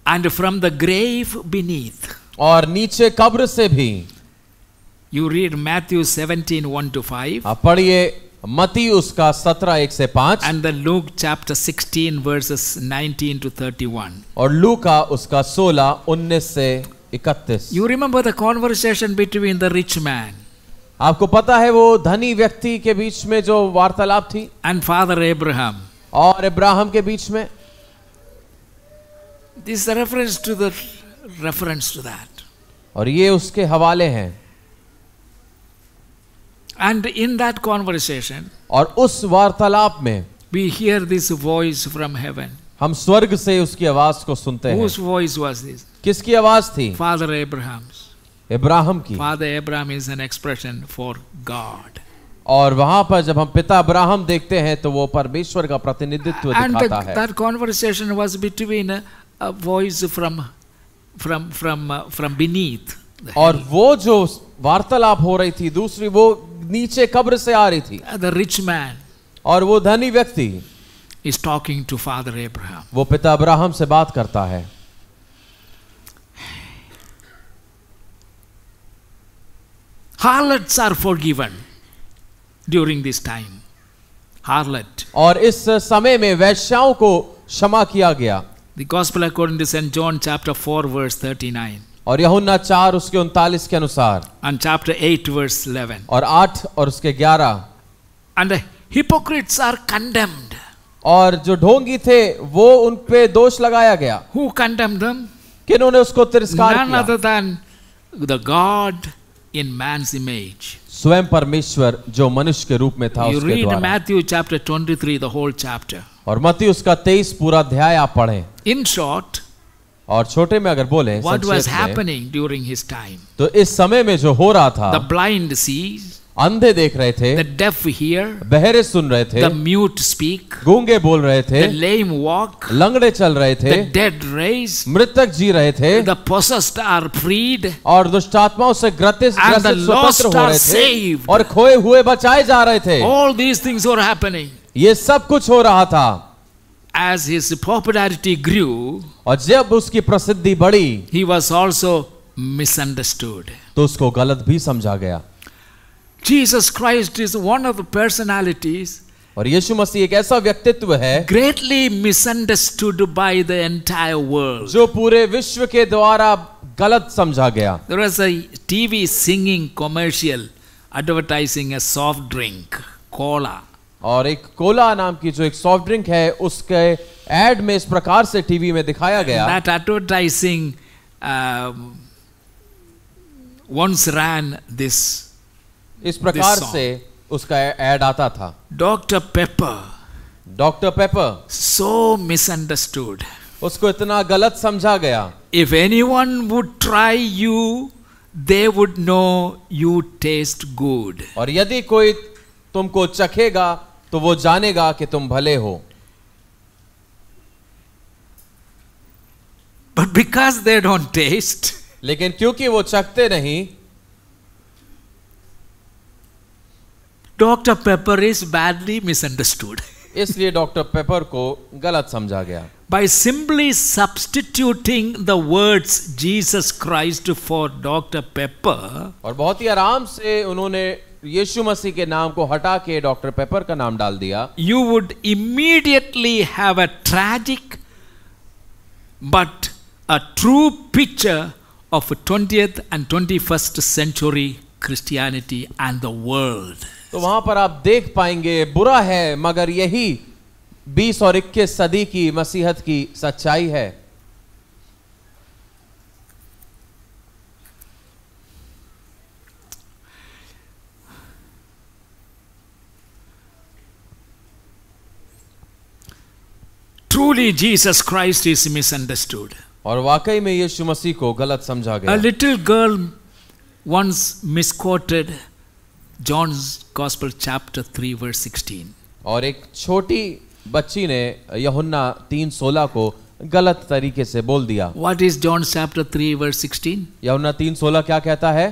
And from the grave beneath और नीचे कब्र से भी। You read Matthew seventeen one two five आप पढ़िए मती उसका सत्रह एक से पाँच। And the Luke chapter sixteen verses nineteen to thirty one और लू का उसका सोलह उन्नीस से इकतीस। You remember the conversation between the rich man आपको पता है वो धनी व्यक्ति के बीच में जो वार्तालाप थी? एंड फादर एब्राहम और इब्राहिम के बीच में? This reference to the reference to that और ये उसके हवाले हैं। एंड इन दैट कॉन्वर्सेशन और उस वार्तालाप में we hear this voice from heaven हम स्वर्ग से उसकी आवाज़ को सुनते हैं। वॉइस वॉज़ दिस किसकी आवाज़ थी? फादर इब्राहम इब्राहम की। Father Abraham is an expression for God और वहाँ पर जब हम पिता अब्राहम देखते हैं तो वो परमेश्वर का प्रतिनिधित्व दिखाता है। और वो जो वार्तालाप हो रही थी दूसरी वो नीचे कब्र से आ रही थी। द रिच मैन और वो धनी व्यक्ति is talking to father Abraham वो पिता अब्राहम से बात करता है। Harlots are forgiven during this time harlot और इस समय में वैश्याओं को क्षमा किया गया। The gospel according to Saint John chapter 4 verse 39 और यहुन्ना चार उसके उनतालीस के अनुसार। And chapter eight verse eleven और आठ और उसके ग्यारह। एंड हिपोक्रिट्स आर कंडेम्ड और जो ढोंगी थे वो उन पे दोष लगाया गया। हु कंडेम देम किन्होंने उसको तिरस्कार किया? गॉड इन मैनस इमेज स्वयं परमेश्वर जो मनुष्य के रूप में था उसके द्वारा। Matthew chapter 23 the whole chapter और मत्ती उसका 23 पूरा अध्याय आप पढ़े। इन शॉर्ट और छोटे में अगर बोले व्हाट वाज हैपनिंग तो इस समय में जो हो रहा था द ब्लाइंड सीज अंधे देख रहे थे the deaf hear, बहरे सुन रहे थे the mute speak, गूँगे बोल रहे थे the lame walk, लंगड़े चल रहे थे the dead raise, मृतक जी रहे थे the possessed are freed, और दुष्टात्माओं से ग्रसित the स्वतंत्र lost हो रहे थे saved. और खोए हुए बचाए जा रहे थे all these things were happening. ये सब कुछ हो रहा था As his popularity grew, और जब उसकी प्रसिद्धि बढ़ी he was also misunderstood. तो उसको गलत भी समझा गया Jesus Christ is one of the personalities और यीशु मसीह एक ऐसा व्यक्तित्व है greatly misunderstood by the entire world. जो पूरे विश्व के द्वारा गलत समझा गया There was a TV singing commercial advertising a soft drink, cola. और एक कोला नाम की जो एक सॉफ्ट ड्रिंक है उसके एड में इस प्रकार से टीवी में दिखाया गया advertising um, once ran this इस प्रकार से उसका एड आता था। Doctor Pepper doctor Pepper so misunderstood उसको इतना गलत समझा गया। If anyone would try you they would know you taste good और यदि कोई तुमको चखेगा तो वो जानेगा कि तुम भले हो। But because they don't taste लेकिन क्योंकि वो चखते नहीं Dr. Pepper is badly misunderstood. इसलिए डॉक्टर पेपर को गलत समझा गया By simply substituting the words Jesus Christ for Dr. Pepper, और बहुत ही आराम से उन्होंने यीशु मसीह के नाम को हटा के डॉक्टर पेपर का नाम डाल दिया you would immediately have a tragic but a true picture of 20th and 21st century Christianity and the world. तो वहाँ पर आप देख पाएँगे बुरा है मगर यही 20 और 21 सदी की मसीहत की सच्चाई है Truly, Jesus Christ is misunderstood. और वाकई में यीशु मसीह को गलत समझा A गया little girl once misquoted John's Gospel, chapter 3, verse 16. और एक छोटी बच्ची ने यहुन्ना 3:16 को गलत तरीके से बोल दिया What is John's chapter 3, verse 16? यहुन्ना 3:16 क्या कहता है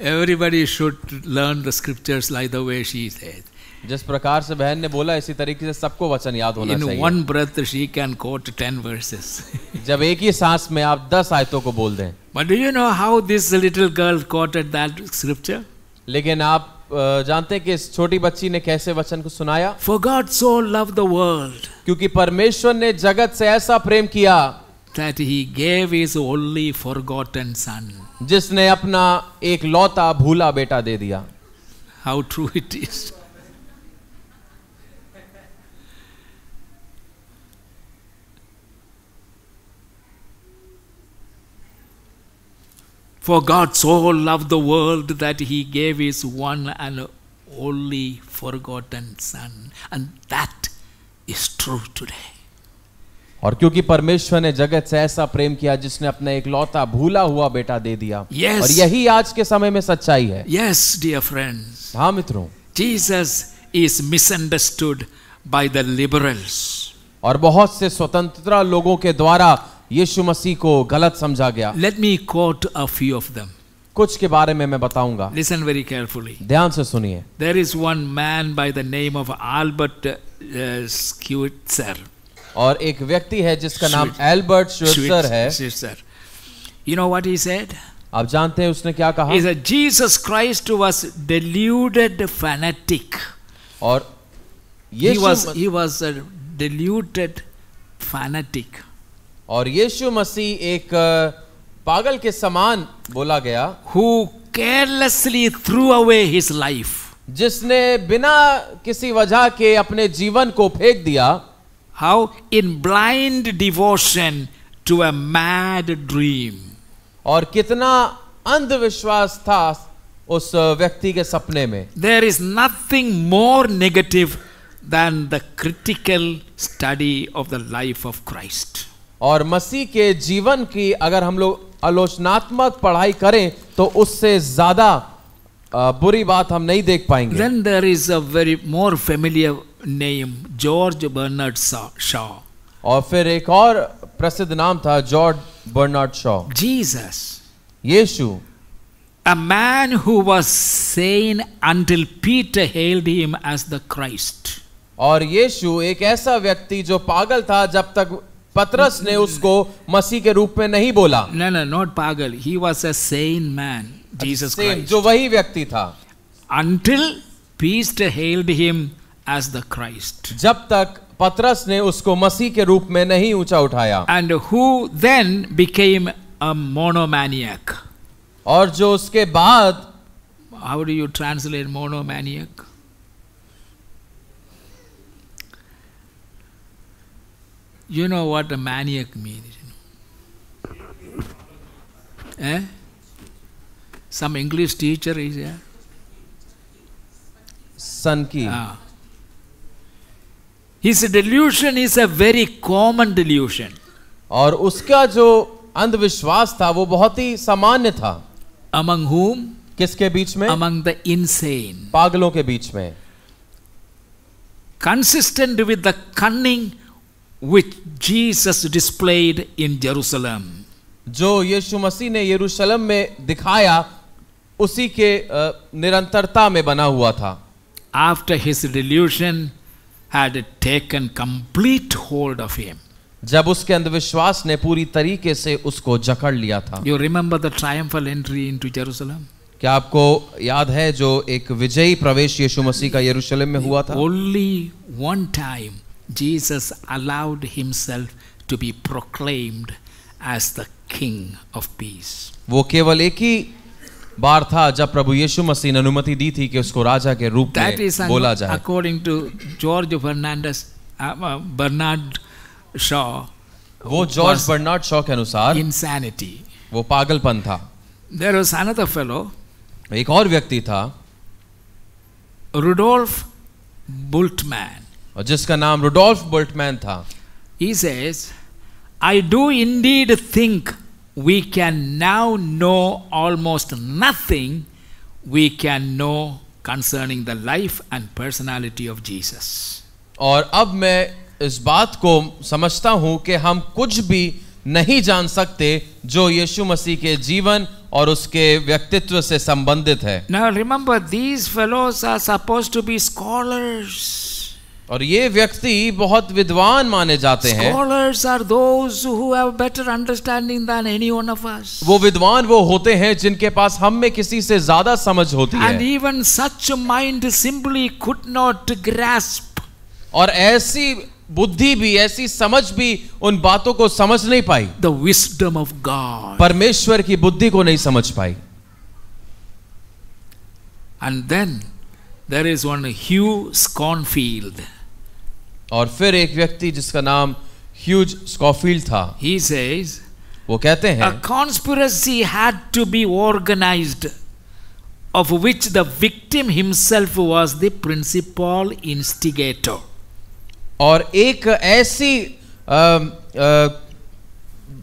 Everybody should learn the scriptures like the way she said. जिस प्रकार से बहन ने बोला इसी तरीके से सबको वचन याद होना In चाहिए one breath, she can quote 10 verses. जब एक ही सांस में आप दस आयतों को बोल दें but do you know how this little girl quoted that scripture? लेकिन आप जानते हैं कि इस छोटी बच्ची ने कैसे वचन को सुनाया For God so loved the world क्योंकि परमेश्वर ने जगत से ऐसा प्रेम किया that he gave his only forgotten son. जिसने अपना एक लौता भूला बेटा दे दिया How true it is. For God so loved the world that he gave his one and only forgotten son. And that is true today. और क्योंकि परमेश्वर ने जगत से ऐसा प्रेम किया जिसने अपना एक लौता भूला हुआ बेटा दे दिया yes, और यही आज के समय में सच्चाई है। यस डियर फ्रेंड्स हाँ मित्रों। Jesus is misunderstood by the liberals और बहुत से स्वतंत्रता लोगों के द्वारा यीशु मसीह को गलत समझा गया। Let me quote a few of them कुछ के बारे में मैं बताऊँगा। लिसन वेरी केयरफुली ध्यान से सुनिए। There is one man by the name of Albert Schweitzer और एक व्यक्ति है जिसका नाम एल्बर्ट स्क्यूटसर है। Schweitzer you know what he said आप जानते हैं उसने क्या कहा? Is a Jesus Christ was deluded fanatic और ये he was he was deluded fanatic और यीशु मसीह एक पागल के समान बोला गया। Who carelessly threw away his life जिसने बिना किसी वजह के अपने जीवन को फेंक दिया। How in blind devotion to a mad dream और कितना अंधविश्वास था उस व्यक्ति के सपने में। There is nothing more negative than the critical study of the life of Christ और मसीह के जीवन की अगर हम लोग आलोचनात्मक पढ़ाई करें तो उससे ज़्यादा बुरी बात हम नहीं देख पाएँगे। Then there is a very more familiar name George Bernard Shaw और फिर एक और प्रसिद्ध नाम था George Bernard Shaw Jesus Yeshu. A man who was sane until Peter held him as the Christ और यीशु एक ऐसा व्यक्ति जो पागल था जब तक पतरस ने उसको मसीह के रूप में नहीं बोला। नॉट पागल he was a sane man Jesus जो वही व्यक्ति था। Until पीस्ट held him as the Christ जब तक पतरस ने उसको मसीह के रूप में नहीं ऊँचा उठाया। And who then became a monomaniac और जो उसके बाद how do you translate monomaniac You know what a maniac means. you know. Eh? Some English teacher is here. की Ah. His delusion is a very common delusion. और उसका जो अंधविश्वास था वो बहुत ही सामान्य था Among whom? किसके बीच में Among the insane. पागलों के बीच में Consistent with the cunning which Jesus displayed in Jerusalem. जो यीशु मसीह ने यरूशलेम में दिखाया उसी के निरंतरता में बना हुआ था। After his delusion had taken complete hold of him जब उसके अंधविश्वास ने पूरी तरीके से उसको जकड़ लिया था। You remember the triumphal entry into Jerusalem क्या आपको याद है जो एक विजयी प्रवेश यीशु मसीह का यरूशलेम में हुआ था? Only one time Jesus allowed himself to be proclaimed as the King of Peace. वो केवल एक ही बार था जब प्रभु यीशु मसीह ने अनुमति दी थी कि उसको राजा के रूप That में is un- बोला जाए according to George Fernandez, uh, uh, Bernard Shaw, वो जॉर्ज was बर्नार्ड शॉ के अनुसार insanity. वो पागलपन था There was another fellow, एक और व्यक्ति था Rudolf Bultmann. और जिसका नाम रुडोल्फ बोल्टमैन था। He says I do indeed think we can now know almost nothing we can know concerning the life and personality of Jesus और अब मैं इस बात को समझता हूँ कि हम कुछ भी नहीं जान सकते जो यीशु मसीह के जीवन और उसके व्यक्तित्व से संबंधित है। Now these fellows are suppose to be scholars और ये व्यक्ति बहुत विद्वान माने जाते Scholars हैं are those who have better understanding than any one of us. वो विद्वान वो होते हैं जिनके पास हम में किसी से ज़्यादा समझ होती And है even such mind simply could not grasp. और ऐसी बुद्धि भी ऐसी समझ भी उन बातों को समझ नहीं पाई। द विस्डम ऑफ़ गॉड परमेश्वर की बुद्धि को नहीं समझ पाई। And then there is one Hugh Schonfield और फिर एक व्यक्ति जिसका नाम ह्यूज स्कॉफील्ड था He says, वो कहते हैं A conspiracy had to be organized, of which the victim himself was the principal instigator. और एक ऐसी अ, अ,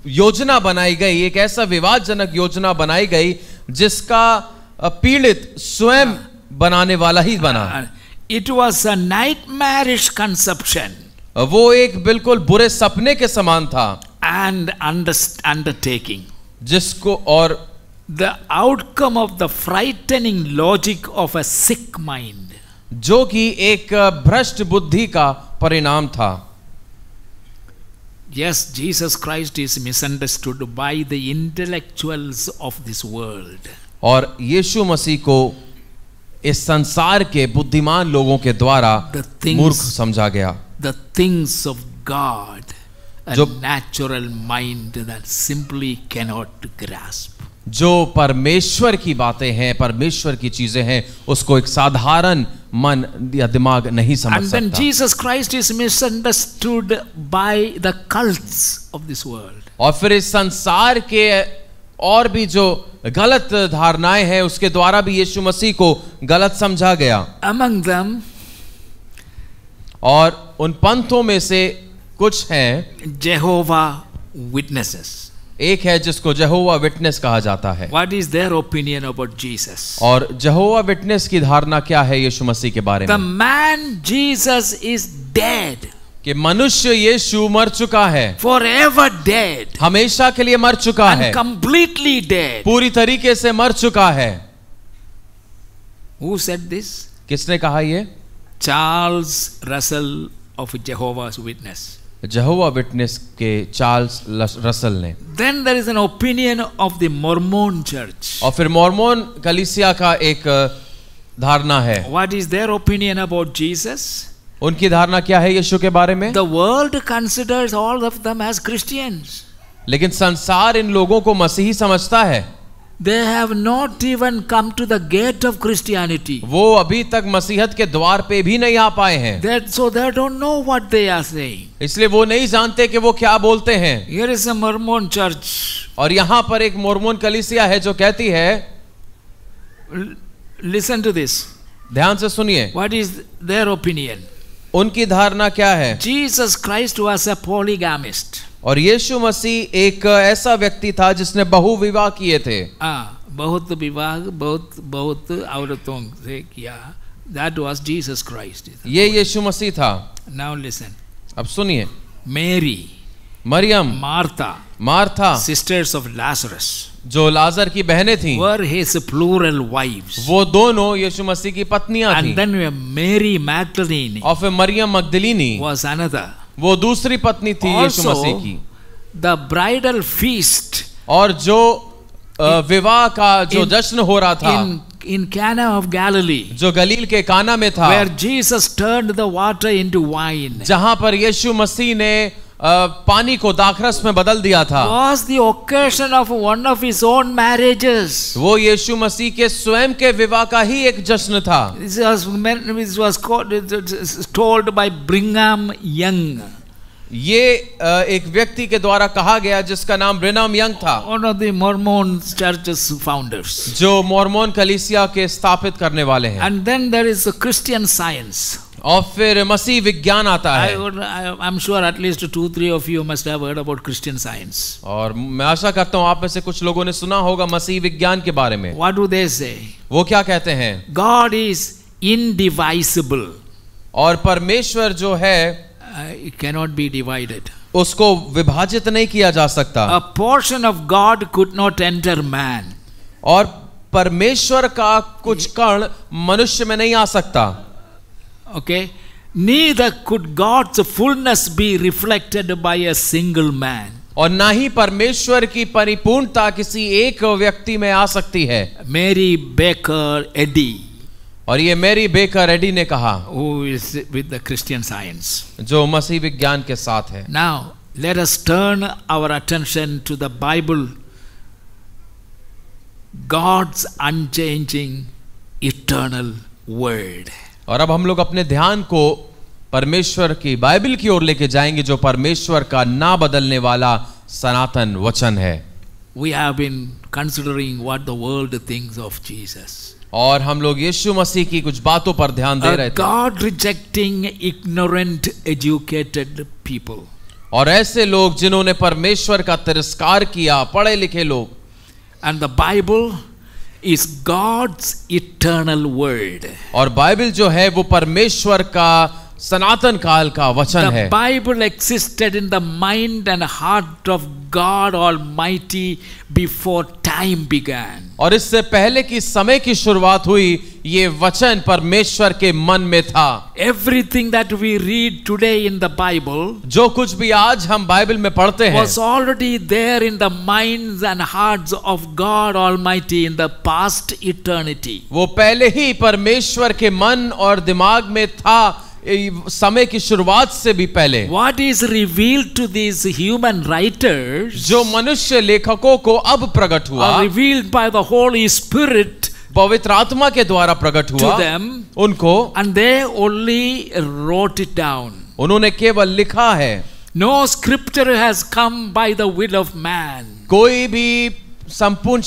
योजना बनाई गई एक ऐसा विवादजनक योजना बनाई गई जिसका पीड़ित स्वयं बनाने वाला ही बना it was a night marriage conception वो एक बिल्कुल बुरे सपने के समान था। एंड अंडरटेकिंग जिसको और the outcome of the frightening logic of a sick mind जो कि एक uh, भ्रष्ट बुद्धि का परिणाम था। Yes Jesus Christ is misunderstood by the intellectual of this world और यीशु मसीह को इस संसार के बुद्धिमान लोगों के द्वारा मूर्ख समझा गया। द थिंग्स ऑफ़ गॉड जो natural mind that simply cannot grasp जो परमेश्वर की बातें हैं परमेश्वर की चीज़ें हैं उसको एक साधारण मन या दिमाग नहीं समझ सकता। Jesus Christ is misunderstood by the cults of this world और फिर इस संसार के और भी जो गलत धारणाएँ हैं उसके द्वारा भी यीशु मसीह को गलत समझा गया Among them, और उन पंथों में से कुछ हैं Jehovah Witnesses. एक है जिसको जहोवा विटनेस कहा जाता है What is their opinion about Jesus? और जहोवा विटनेस की धारणा क्या है यीशु मसीह के बारे The में man Jesus is dead, कि मनुष्य यीशु मर चुका है। फॉर एवर डेड हमेशा के लिए मर चुका है। कंप्लीटली डेड पूरी तरीके से मर चुका है। हु सेड दिस किसने कहा यह Charles Russell of Jehovah Witness Jehovah Witness के चार्ल्स रसल ने। Then there is an opinion of the Mormon church और फिर मोरमोन कलिसिया का एक धारणा है। What is their opinion about Jesus उनकी धारणा क्या है यीशु के बारे में? The world considers all of them as Christians लेकिन संसार इन लोगों को मसीही समझता है। They have not even come to the gate of Christianity वो अभी तक मसीहत के द्वार पे भी नहीं आ पाए हैं। That so they don't know what they are saying इसलिए वो नहीं जानते कि वो क्या बोलते हैं। Here is a Mormon church और यहाँ पर एक मॉर्मन कलिसिया है जो कहती है लिसन टू दिस ध्यान से सुनिए। व्हाट इज़ देयर ओपिनियन उनकी धारणा क्या है? Jesus Christ was a polygamist और यीशु मसीह एक ऐसा व्यक्ति था जिसने बहु विवाह किए थे। आ, बहुत विवाह बहुत बहुत औरतों से किया। दैट वॉज़ जीसस क्राइस्ट ये यीशु मसीह था। नाउ लिसन अब सुनिए। Mary Maryam Martha Martha sisters of Lazarus जो लाजर की बहनें थी वर हिज प्लूरल वाइव्स वो दोनों यीशु मसीह की पत्नियाँ थीं। And then Mary Magdalene of Maryam मैग्डलिनी वाज अनदर वो दूसरी पत्नी थी यीशु मसीह की। द ब्राइडल फीस्ट और जो विवाह का जो जश्न हो रहा था in, इन कैना ऑफ़ गैलरी जो गलील के काना में था Jesus turn the water into wine जहाँ पर यीशु मसीह ने पानी को दाखरस में बदल दिया था। Was the occasion of one of his own marriages वो यीशु मसीह के स्वयं के विवाह का ही एक जश्न था। टोल्ड बाय ब्रिंगम ये एक व्यक्ति के द्वारा कहा गया जिसका नाम ब्रिनाम यंग था। One of the Mormon churches founders जो मोरमोन कलिसिया के स्थापित करने वाले हैं। And then there is Christian Science और फिर मसीह विज्ञान आता है। और मैं आशा करता हूँ आप में से कुछ लोगों ने सुना होगा मसीह विज्ञान के बारे में। व्हाट डू दे से वो क्या कहते हैं? गॉड इज़ इनडिवाइसिबल और परमेश्वर जो है कैन नॉट बी डिवाइडेड उसको विभाजित नहीं किया जा सकता। A portion of God could not enter man और परमेश्वर का कुछ कण मनुष्य में नहीं आ सकता। okay? Neither could god's fullness be reflected by a single man. और ना ही परमेश्वर की परिपूर्णता किसी एक व्यक्ति में आ सकती है। मेरी बेकर एडी और ये मेरी बेकर एडी ने कहा विद साइंस जो मसी विज्ञान के साथ है। ना let us turn our attention to the Bible God's unchanging eternal world और अब हम लोग अपने ध्यान को परमेश्वर की बाइबल की ओर लेके जाएँगे जो परमेश्वर का ना बदलने वाला सनातन वचन है We have been considering what the world thinks of Jesus. और हम लोग यीशु मसीह की कुछ बातों पर ध्यान दे रहे थे God rejecting ignorant, educated people. और ऐसे लोग जिन्होंने परमेश्वर का तिरस्कार किया पढ़े लिखे लोग And the Bible is God's eternal word. और बाइबल जो है वो परमेश्वर का सनातन काल का वचन है Bible existed in the mind and heart of God almighty before time began और इससे पहले कि समय की शुरुआत हुई ये वचन परमेश्वर के मन में था। Everything that we read today in the Bible जो कुछ भी आज हम बाइबल में पढ़ते हैं was already there in the minds and hearts of God almighty in the past eternity वो पहले ही परमेश्वर के मन और दिमाग में था समय की शुरुआत से भी पहले what is reveal to these human writer जो मनुष्य लेखकों को अब प्रकट हुआ reveal by the holy spirit पवित्र आत्मा के द्वारा प्रकट हुआ them, उनको and they only wrote it down उन्होंने केवल लिखा है। No scripture has come by the will of man कोई भी संपूर्ण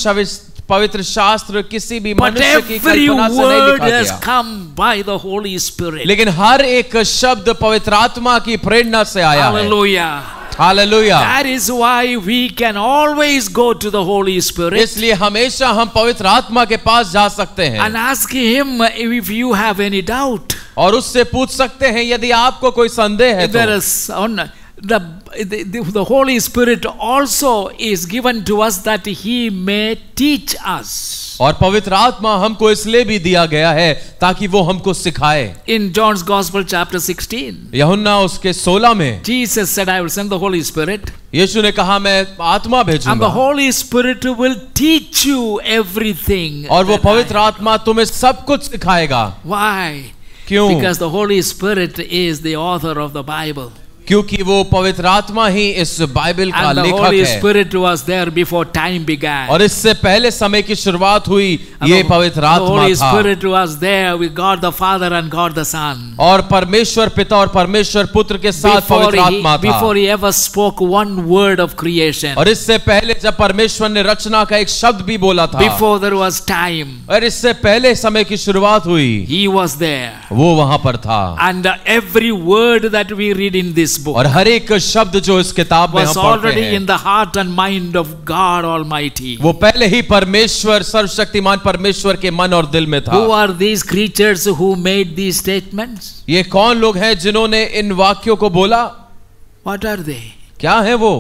पवित्र शास्त्र किसी भी मनुष्य की कल्पना से नहीं लिखा गया come by the Holy Spirit. लेकिन हर एक शब्द पवित्र आत्मा की प्रेरणा से आया Hallelujah. है Hallelujah. That is why we can always go to the Holy Spirit इसलिए हमेशा हम पवित्र आत्मा के पास जा सकते हैं and ask Him if you have any doubt. और उससे पूछ सकते हैं यदि आपको कोई संदेह है There तो the, the the Holy Spirit also is given to us that He may teach us. और पवित्र आत्मा हमको इसलिए भी दिया गया है ताकि वो हमको सिखाए In John's Gospel, chapter 16, यहुन्ना उसके 16 में Jesus said, I will send the Holy Spirit, Yeshu ने कहा मैं आत्मा and the भेजूँगा Holy Spirit will teach you everything. और वो that I- पवित्र आत्मा तुम्हें सब कुछ सिखाएगा Why? क्यों Because the Holy Spirit is the author of the Bible. क्योंकि वो पवित्र आत्मा ही इस बाइबल का लेखक है। और इससे पहले समय की शुरुआत हुई ये पवित्र आत्मा था। और परमेश्वर पिता और परमेश्वर पुत्र के साथ पवित्र आत्मा था। और इससे पहले जब परमेश्वर ने रचना का एक शब्द भी बोला था। बिफोर देर वॉज़ टाइम और इससे पहले समय की शुरुआत हुई। ही वॉज़ देर वो वहाँ पर था। And every word that we read in this book और हर एक शब्द जो इस किताब में हम पढ़ते हैं in the heart and mind of God Almighty. वो पहले ही परमेश्वर सर्वशक्तिमान परमेश्वर के मन और दिल में था Who are these creatures who made these statements? ये कौन लोग हैं जिन्होंने इन वाक्यों को बोला What are they? क्या है वो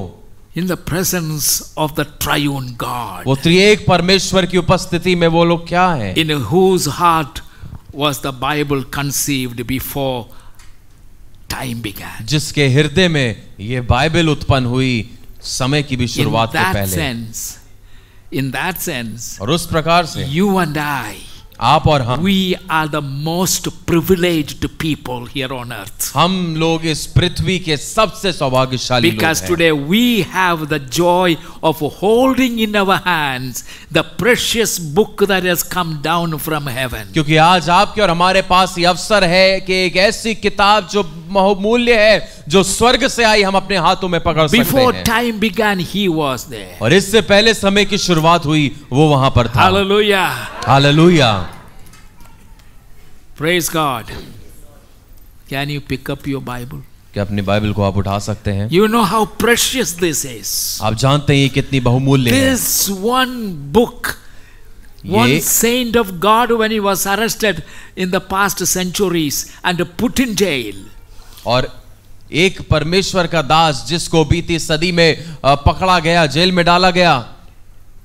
In the presence of the triune God, वो त्रिएक परमेश्वर की उपस्थिति में वो लोग क्या है in whose heart was the Bible conceived before time began. जिसके हृदय में ये बाइबल उत्पन्न हुई समय की भी शुरुआत के पहले sense, in that sense, और उस प्रकार से you and I, आप और हम। We are the most privilege people here on earth हम लोग इस पृथ्वी के सबसे सौभाग्यशाली because today we have the joy of holding in our hands the precious book that has come down from heaven क्योंकि आज आपके और हमारे पास ये अवसर है कि एक ऐसी किताब जो बहुमूल्य है जो स्वर्ग से आई हम अपने हाथों में पकड़ सकते हैं। Time began he was there और इससे पहले समय की शुरुआत हुई वो वहाँ पर था। Hallelujah hallelujah Praise God. Can you pick up your Bible? क्या अपनी बाइबल को आप उठा सकते हैं You know how precious this is. आप जानते हैं ये कितनी बहुमूल्य है This one book, one ये- saint of God, when he was arrested in the past centuries and put in jail, और एक परमेश्वर का दास जिसको बीती सदी में अ, पकड़ा गया जेल में डाला गया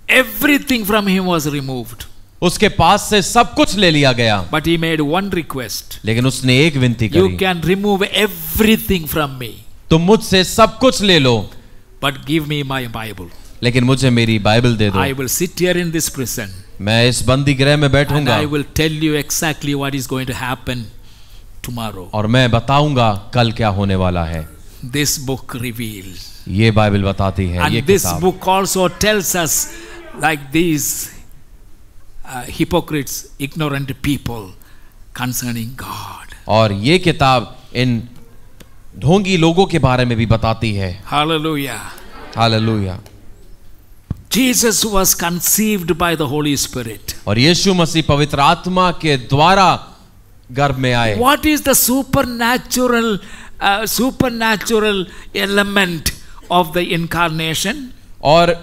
everything from him was removed. उसके पास से सब कुछ ले लिया गया। But he made one request लेकिन उसने एक विनती you can remove everything from me तुम मुझसे सब कुछ ले लो। But give me my Bible लेकिन मुझे मेरी बाइबल दे दो। I will sit here in this prison मैं इस बंदी गृह में बैठूँगा। I will tell you exactly what is going to happen tomorrow और मैं बताऊँगा कल क्या होने वाला है। दिस बुक रिवील ये बाइबल बताती है this book also tells us like this uh, hypocrites, ignorant people concerning God. और ये किताब इन ढोंगी लोगों के बारे में भी बताती है Hallelujah. Hallelujah Jesus was conceived by the Holy Spirit. और यीशु मसीह पवित्र आत्मा के द्वारा गर्भ में आए What is the supernatural, uh, supernatural element of the incarnation? और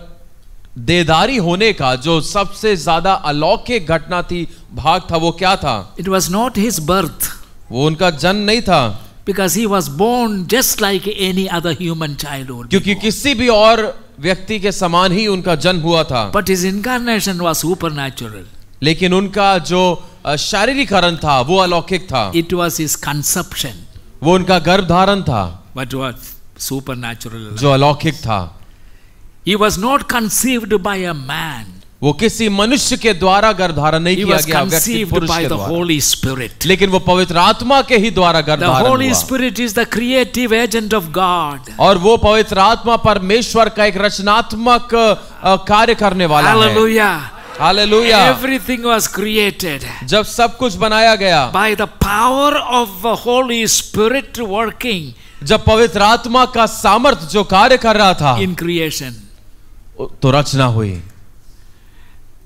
देदारी होने का जो सबसे ज़्यादा अलौकिक घटना थी भाग था वो क्या था? It was not his birth वो उनका जन्म नहीं था। Because he was born just like any other human child क्योंकि किसी भी और व्यक्ति के समान ही उनका जन्म हुआ था। But is incarnation was supernatural लेकिन उनका जो शारीरिकरण था वो अलौकिक था। इट वॉज़ इज़ कंसेप्शन वो उनका गर्भ धारण था। बट वॉज़ सुपर नेचुरल जो अलौकिक था। He was not conceived by a man. वो किसी मनुष्य के द्वारा गर्भधारण नहीं किया गया व्यक्ति पुरुष by के the द्वारा Holy Spirit. लेकिन वो पवित्र आत्मा के ही द्वारा The गर्भधारण Holy हुआ Spirit is the creative agent of God. और वो पवित्र आत्मा परमेश्वर का एक रचनात्मक कार्य करने वाला है Hallelujah. Everything was created जब सब कुछ बनाया गया by the power of the Holy Spirit working जब पवित्र आत्मा का सामर्थ जो कार्य कर रहा था in creation. तो रचना हुई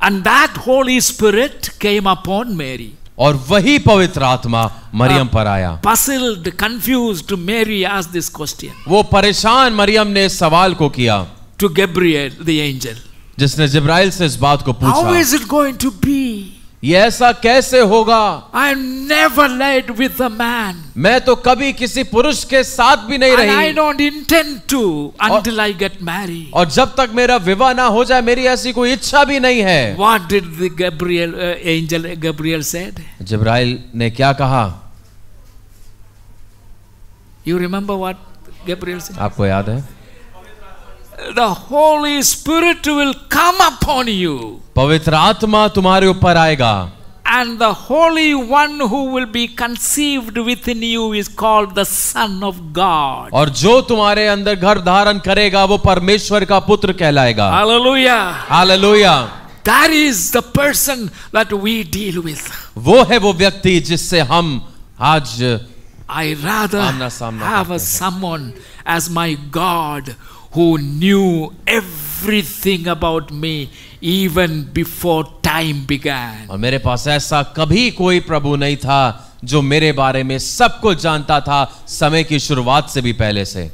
And that Holy Spirit came upon Mary. और वही पवित्र आत्मा मरियम पर आया Puzzled, confused, Mary asked this question वो परेशान मरियम ने इस सवाल को किया to Gabriel, the angel. जिसने जिब्राइल से इस बात को How is it going to be? ये ऐसा कैसे होगा? I never let with man मैं तो कभी किसी पुरुष के साथ भी नहीं रही। I don't intend to until I get marry और जब तक मेरा विवाह ना हो जाए मेरी ऐसी कोई इच्छा भी नहीं है। What did Gabriel angel Gabriel said जिब्राइल ने क्या कहा? यू रिमेंबर व्हाट गैब्रियल से आपको याद है? the Holy Spirit will come upon you. पवित्र आत्मा तुम्हारे ऊपर आएगा and the Holy One who will be conceived within you is called the Son of God. और जो तुम्हारे अंदर घर धारण करेगा वो परमेश्वर का पुत्र कहलाएगा Hallelujah. Hallelujah. That is the person that we deal with. वो है वो व्यक्ति जिससे हम आज I rather have a have someone as my God who knew everything about me even before time began. और मेरे पास ऐसा कभी कोई प्रभु नहीं था जो मेरे बारे में सब कुछ जानता था समय की शुरुआत से भी पहले से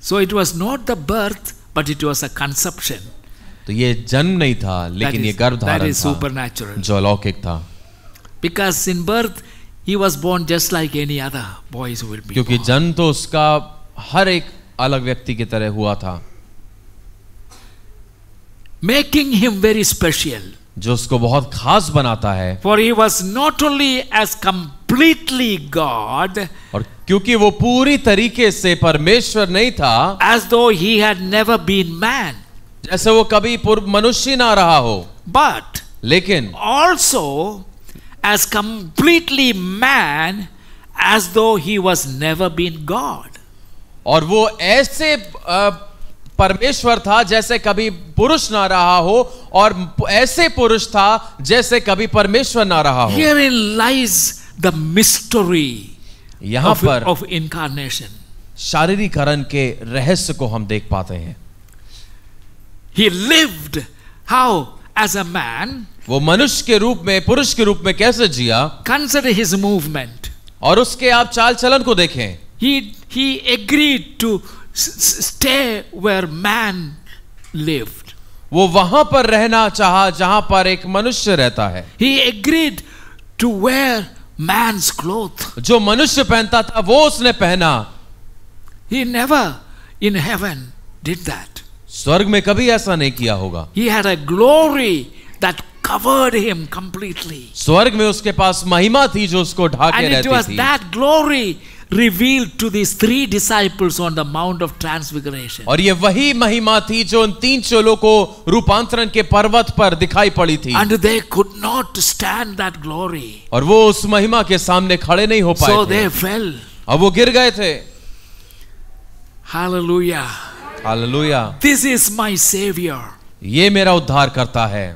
So it was not the birth, but it was a conception. तो ये जन्म नहीं था लेकिन ये is, गर्भधारण is था supernatural. जो अलौकिक था in birth, he was born just like any other boys will be. क्योंकि. जन्म तो उसका हर एक अलग व्यक्ति की तरह हुआ था। मेकिंग हिम वेरी स्पेशल जो उसको बहुत खास बनाता है। For he was not only as completely God और क्योंकि वो पूरी तरीके से परमेश्वर नहीं था एज दो ही मैन जैसे वो कभी पूर्व मनुष्य ना रहा हो। बट लेकिन also as completely man as though he was never been God और वो ऐसे परमेश्वर था जैसे कभी पुरुष ना रहा हो और ऐसे पुरुष था जैसे कभी परमेश्वर ना रहा हो। Herein lies the mystery यहाँ of, पर of incarnation. शारीरिकरण के रहस्य को हम देख पाते हैं। He lived how? As a man, वो मनुष्य के रूप में पुरुष के रूप में कैसे जिया? consider his movement. और उसके आप चाल चलन को देखें। He, he agreed to stay where man lived. वो वहाँ पर रहना चाहा जहाँ पर एक मनुष्य रहता है He agreed to wear man's clothes. जो मनुष्य पहनता था वो उसने पहना He never in heaven did that. स्वर्ग में कभी ऐसा नहीं किया होगा He had a glory that covered him completely. स्वर्ग में उसके पास महिमा थी जो उसको ढाके And it was that glory revealed to these three disciples on the Mount of Transfiguration. और ये वही महिमा थी जो उन तीन चोलों को रूपांतरण के पर्वत पर दिखाई पड़ी थी And they could not stand that glory. और वो उस महिमा के सामने खड़े नहीं हो So पाए they fell. और वो गिर गए थे Hallelujah. Hallelujah This is my Savior. ये मेरा उद्धार करता है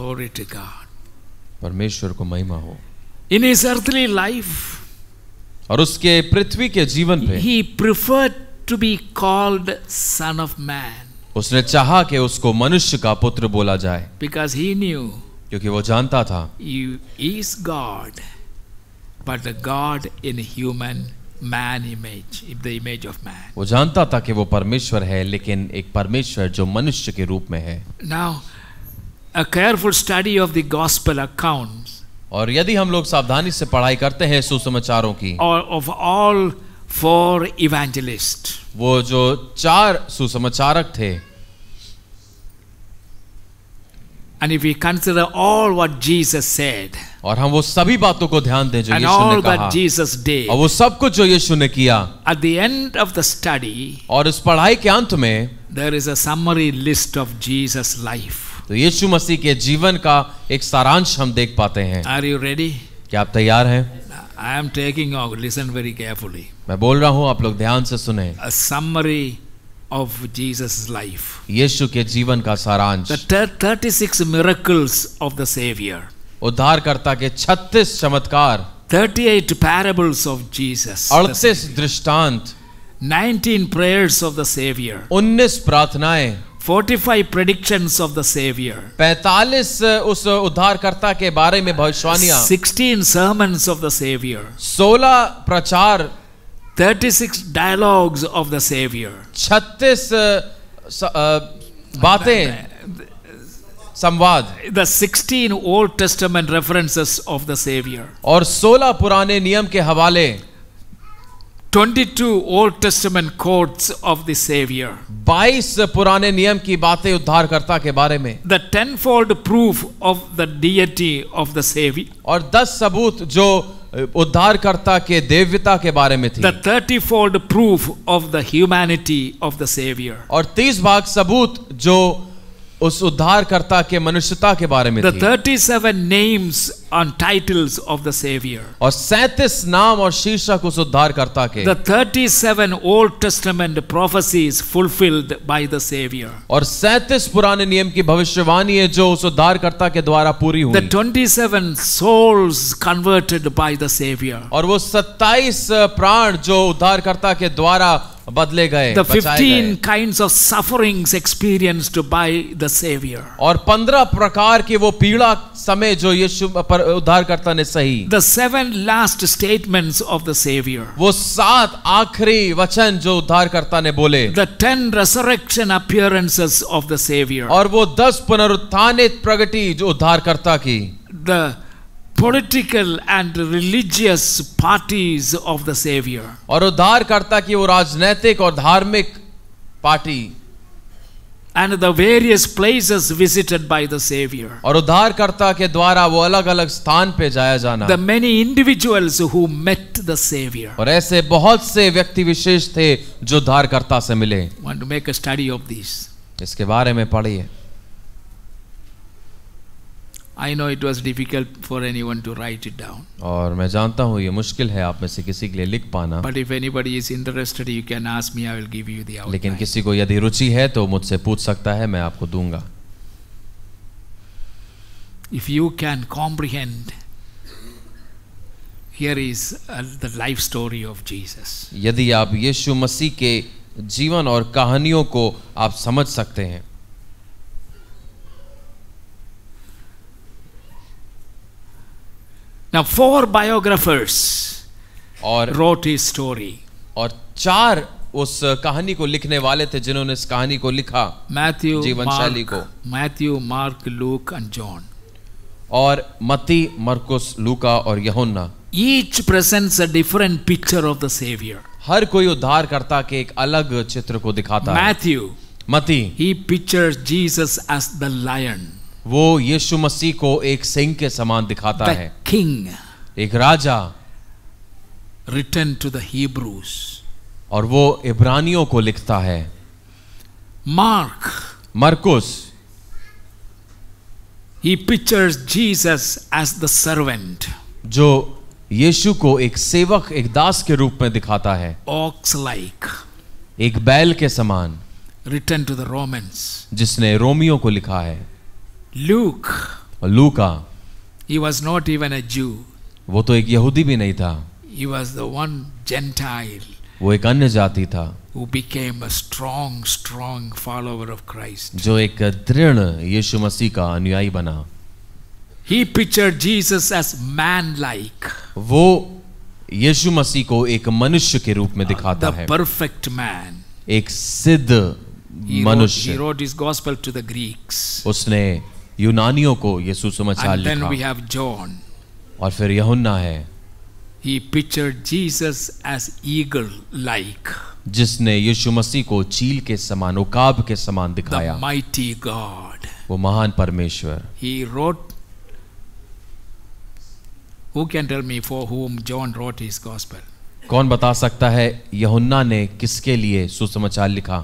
Glory to God. परमेश्वर को महिमा हो। इन इज़ अर्थली लाइफ और उसके पृथ्वी के जीवन पे he preferred to be called son of man उसने चाहा कि उसको मनुष्य का पुत्र बोला जाए। बिकॉज़ ही न्यू क्योंकि वो जानता था। You is God but God in human man image the image of man वो जानता था कि वो परमेश्वर है लेकिन एक परमेश्वर जो मनुष्य के रूप में है। Now a careful study of the gospel accounts और यदि हम लोग सावधानी से पढ़ाई करते हैं सुसमाचारों की or of all four evangelists. वो जो चार सुसमाचारक थे And if we consider all what Jesus said और हम वो सभी बातों को ध्यान दें जो and यीशु all ने कहा that Jesus did, और वो सब कुछ जो यीशु ने किया at the end of the study, और इस पढ़ाई के अंत में there is a summary list of Jesus' life. तो यीशु मसीह के जीवन का एक सारांश हम देख पाते हैं Are you ready? क्या आप तैयार हैं am taking out, listen very carefully. मैं बोल रहा हूँ आप लोग ध्यान से सुने summary of Jesus' life. यीशु के जीवन का सारांश The thir- 36 miracles of the Savior, उद्धारकर्ता के 36 चमत्कार 38 parables of Jesus, the 38 दृष्टांत 19 prayers of the Savior, 19 प्रार्थनाएँ 45 predictions of the Savior, 45 उस उद्धारकर्ता के बारे में भविष्यवाणियाँ 16 sermons of the Savior, 16 प्रचार 36 dialogues of the Savior. 36 स- अ, बातें संवाद The 16 Old Testament references of the Savior, और 16 पुराने नियम के हवाले 22 Old Testament quotes of the Savior, 22 पुराने नियम की बातें उद्धारकर्ता के बारे में the tenfold proof of the deity of the Savior, और 10 सबूत जो उद्धारकर्ता के देव्यता के बारे में थी the thirtyfold proof of the humanity of the Savior, और 30 भाग सबूत जो उस उद्धारकर्ता के मनुष्यता के बारे में thirty seven names on titles of the saviour और सैंतीस नाम और शीर्षक उस उद्धारकर्ता के। Thirty seven Old Testament prophecies fulfilled by the saviour और सैंतीस पुराने नियम की भविष्यवाणी है जो उस उद्धारकर्ता के द्वारा पूरी हुई। Twenty seven souls converted by the saviour और वो सत्ताईस प्राण जो उद्धारकर्ता के द्वारा बदले गए the fifteen kind of suffering experienced by the saviour और पंद्रह प्रकार की वो पीड़ा समय जो यीशु पर उद्धारकर्ता ने सही। The seven last statements of the saviour वो सात आखिरी वचन जो उद्धारकर्ता ने बोले। The ten resurrection appearances of the saviour और वो दस पुनरुत्थानित प्रगति जो उद्धारकर्ता की। The political and religious parties of the Savior, और उद्धारकर्ता की वो राजनैतिक और धार्मिक party and the various places visited by the Savior. और उद्धारकर्ता के द्वारा वो अलग अलग स्थान पे जाया जाना The many individuals who met the Savior. और ऐसे बहुत से व्यक्ति विशेष थे जो उद्धारकर्ता से मिले Want to make a study of these. इसके बारे में I know it was difficult for anyone to write it down और मैं जानता हूँ ये मुश्किल है आप में से किसी के लिए लिख पाना। But if anybody is interested you can ask me I give you the लेकिन किसी को यदि रुचि है तो मुझसे पूछ सकता है मैं आपको दूँगा। If you can comprehend here is the life story of Jesus यदि आप यीशु मसीह के जीवन और कहानियों को आप समझ सकते हैं Now four biographers और wrote his story. और चार उस कहानी को लिखने वाले थे जिन्होंने इस कहानी को लिखा मैथ्यू जीवन शैली को। Matthew Mark Luke and John और मती मरकुस लूका और यहोन्ना। Each presents a different picture of the saviour हर कोई उद्धार करता के एक अलग चित्र को दिखाता मैथ्यू मती he pictures Jesus as the lion वो यीशु मसीह को एक सिंह के समान दिखाता the है। किंग एक राजा। रिटर्न टू दीब्रूस और वो इब्रानियों को लिखता है। Mark Marcus. He pictures Jesus as the servant जो यीशु को एक सेवक एक दास के रूप में दिखाता है। ऑक्स लाइक एक बैल के समान। रिटर्न टू द रोमन्स जिसने रोमियो को लिखा है। Luke, Luka he was not even a Jew, वो तो एक यहूदी भी नहीं था he was the one Gentile वो एक अन्य जाति था who became a strong, strong follower of Christ. जो एक दृढ़ यीशु मसीह का अनुयायी बना He pictured Jesus as man like, वो यीशु मसीह को एक मनुष्य के रूप में दिखाता the है perfect man. एक सिद्ध wrote, he wrote his gospel to the Greeks. उसने यूनानियों को यीशु समाचार लिखा। देन वी हैव जॉन और फिर यहुन्ना है। He picture Jesus as eagle like जिसने यीशु मसीह को चील के समान उकाब के समान दिखाया। माइटी गॉड वो महान परमेश्वर। He wrote who can tell me for whom John wrote his gospel कौन बता सकता है यहुन्ना ने किसके लिए सुसमाचार लिखा?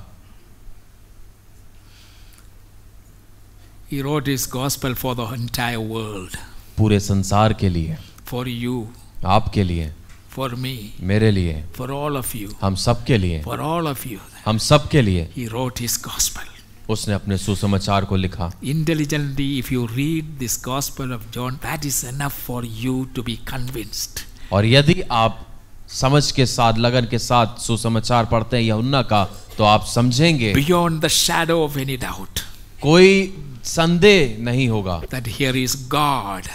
He wrote his gospel for the entire world, पूरे संसार के लिए for you, आपके लिए for me, मेरे लिए for all of you, हम सब के लिए for all of you. हम सब के लिए He wrote his gospel. उसने अपने सुसमाचार को लिखा Intelligently, if you read this gospel of John, that is enough for you to be convinced. और यदि आप समझ के साथ लगन के साथ सुसमाचार पढ़ते हैं यहुन्ना का तो आप समझेंगे Beyond the shadow of any doubt कोई संदेह नहीं होगा। That here is God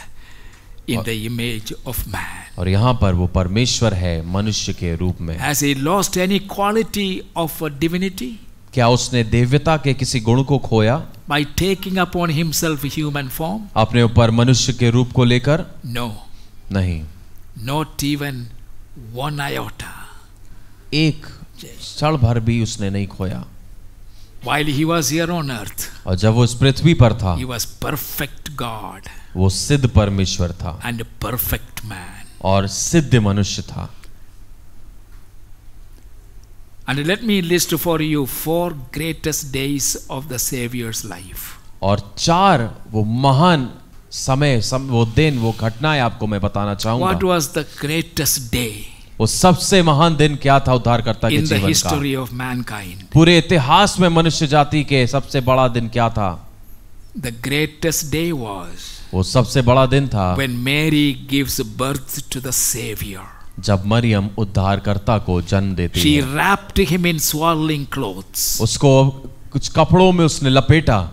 in the image of man और यहाँ पर वो परमेश्वर है मनुष्य के रूप में। Has he lost any quality of divinity क्या उसने देवता के किसी गुण को खोया? By taking upon himself human form अपने ऊपर मनुष्य के रूप को लेकर? नो no, नहीं। नॉट इवन वन आयोटा एक क्षण भर भी उसने नहीं खोया। While he was here on earth, और जब वो इस पृथ्वी पर था he was perfect God वो सिद्ध परमेश्वर था and a perfect man. और सिद्ध मनुष्य था And let me list for you four greatest days of the Savior's life. और चार वो महान समय सम, वो दिन वो घटनाएँ आपको मैं बताना What चाहूँगा was the greatest day वो सबसे महान दिन क्या था उद्धार करता की जीवन हिस्टोरी ऑफ़ मैनकाइंड पूरे इतिहास में मनुष्य जाति के सबसे बड़ा दिन क्या था? द ग्रेटेस्ट डे वॉज़ वो सबसे बड़ा दिन था। When Mary gives birth to the जब मरियम उद्धारकर्ता को जन्म देती she wrapped him in swaddling उसको कुछ कपड़ों में उसने लपेटा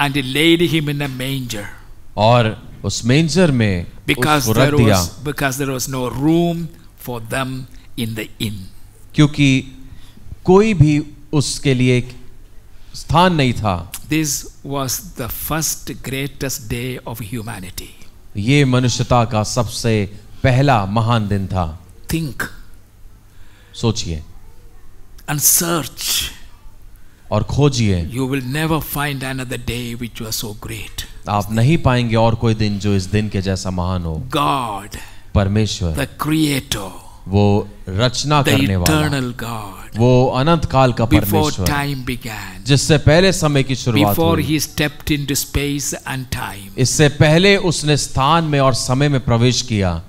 and laid him in manger और उस मेंजर में because because there was no room for them in the इन क्योंकि कोई भी उसके लिए स्थान नहीं था। This was the first greatest day of humanity ये मनुष्यता का सबसे पहला महान दिन था। थिंक सोचिए। एंड सर्च और खोजिए। You will never find another day which was so great आप नहीं पाएँगे और कोई दिन जो इस दिन के जैसा महान हो। गॉड परमेश्वर। द क्रिएटर वो रचना the करने वाला। God, वो अनंत काल का परमेश्वर। टाइम बिगैन जिससे पहले समय की शुरुआत before he stepped in space and time इससे पहले उसने स्थान में और समय में प्रवेश किया।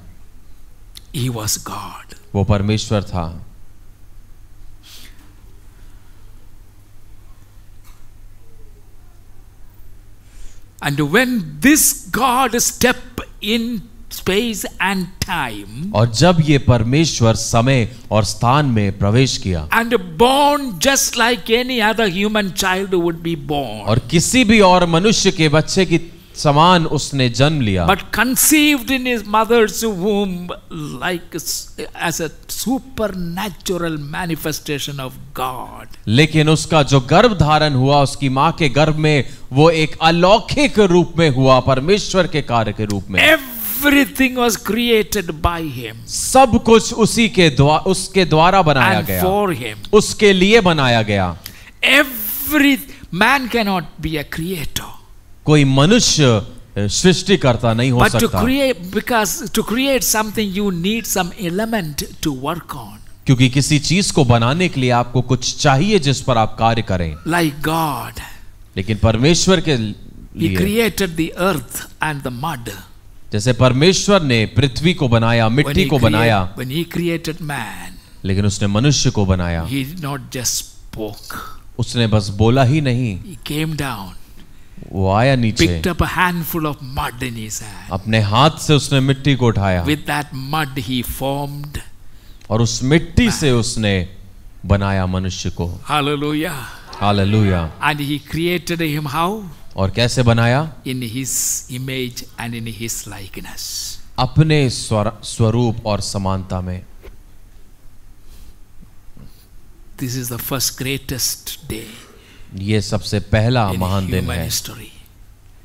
ही वॉज़ गॉड वो परमेश्वर था। And when this God step in space and time और जब ये परमेश्वर समय और स्थान में प्रवेश किया and born just like any other human child would be born और किसी भी और मनुष्य के बच्चे की समान उसने जन्म लिया। But conceive in his mother's womb like as a supernatural manifestation of God लेकिन उसका जो गर्भ धारण हुआ उसकी माँ के गर्भ में वो एक अलौकिक रूप में हुआ परमेश्वर के कार्य के रूप में। Every Everything was created by him सब कुछ उसी के द्वारा उसके द्वारा बनाया and गया for him. उसके लिए बनाया गया Every man cannot be a creator. कोई मनुष्य सृष्टि करता नहीं हो But to सकता create, because to create something, you need some element to work on. क्योंकि किसी चीज को बनाने के लिए आपको कुछ चाहिए जिस पर आप कार्य करें Like God, लेकिन परमेश्वर के He लिए created the earth and the mud. जैसे परमेश्वर ने पृथ्वी को बनाया मिट्टी को बनाया। man, लेकिन उसने मनुष्य को बनाया। he not just spoke. उसने बस बोला ही नहीं। He came down, वो आया नीचे। picked up a handful of mud in his hand. अपने हाथ से उसने मिट्टी को उठाया। With that mud he formed और उस मिट्टी man. से उसने बनाया मनुष्य को। Hallelujah hallelujah and he created him how और कैसे बनाया? In his image and in his likeness अपने स्वरूप और समानता में। This is the first greatest day ये सबसे पहला महान दिन है। हिस्टोरी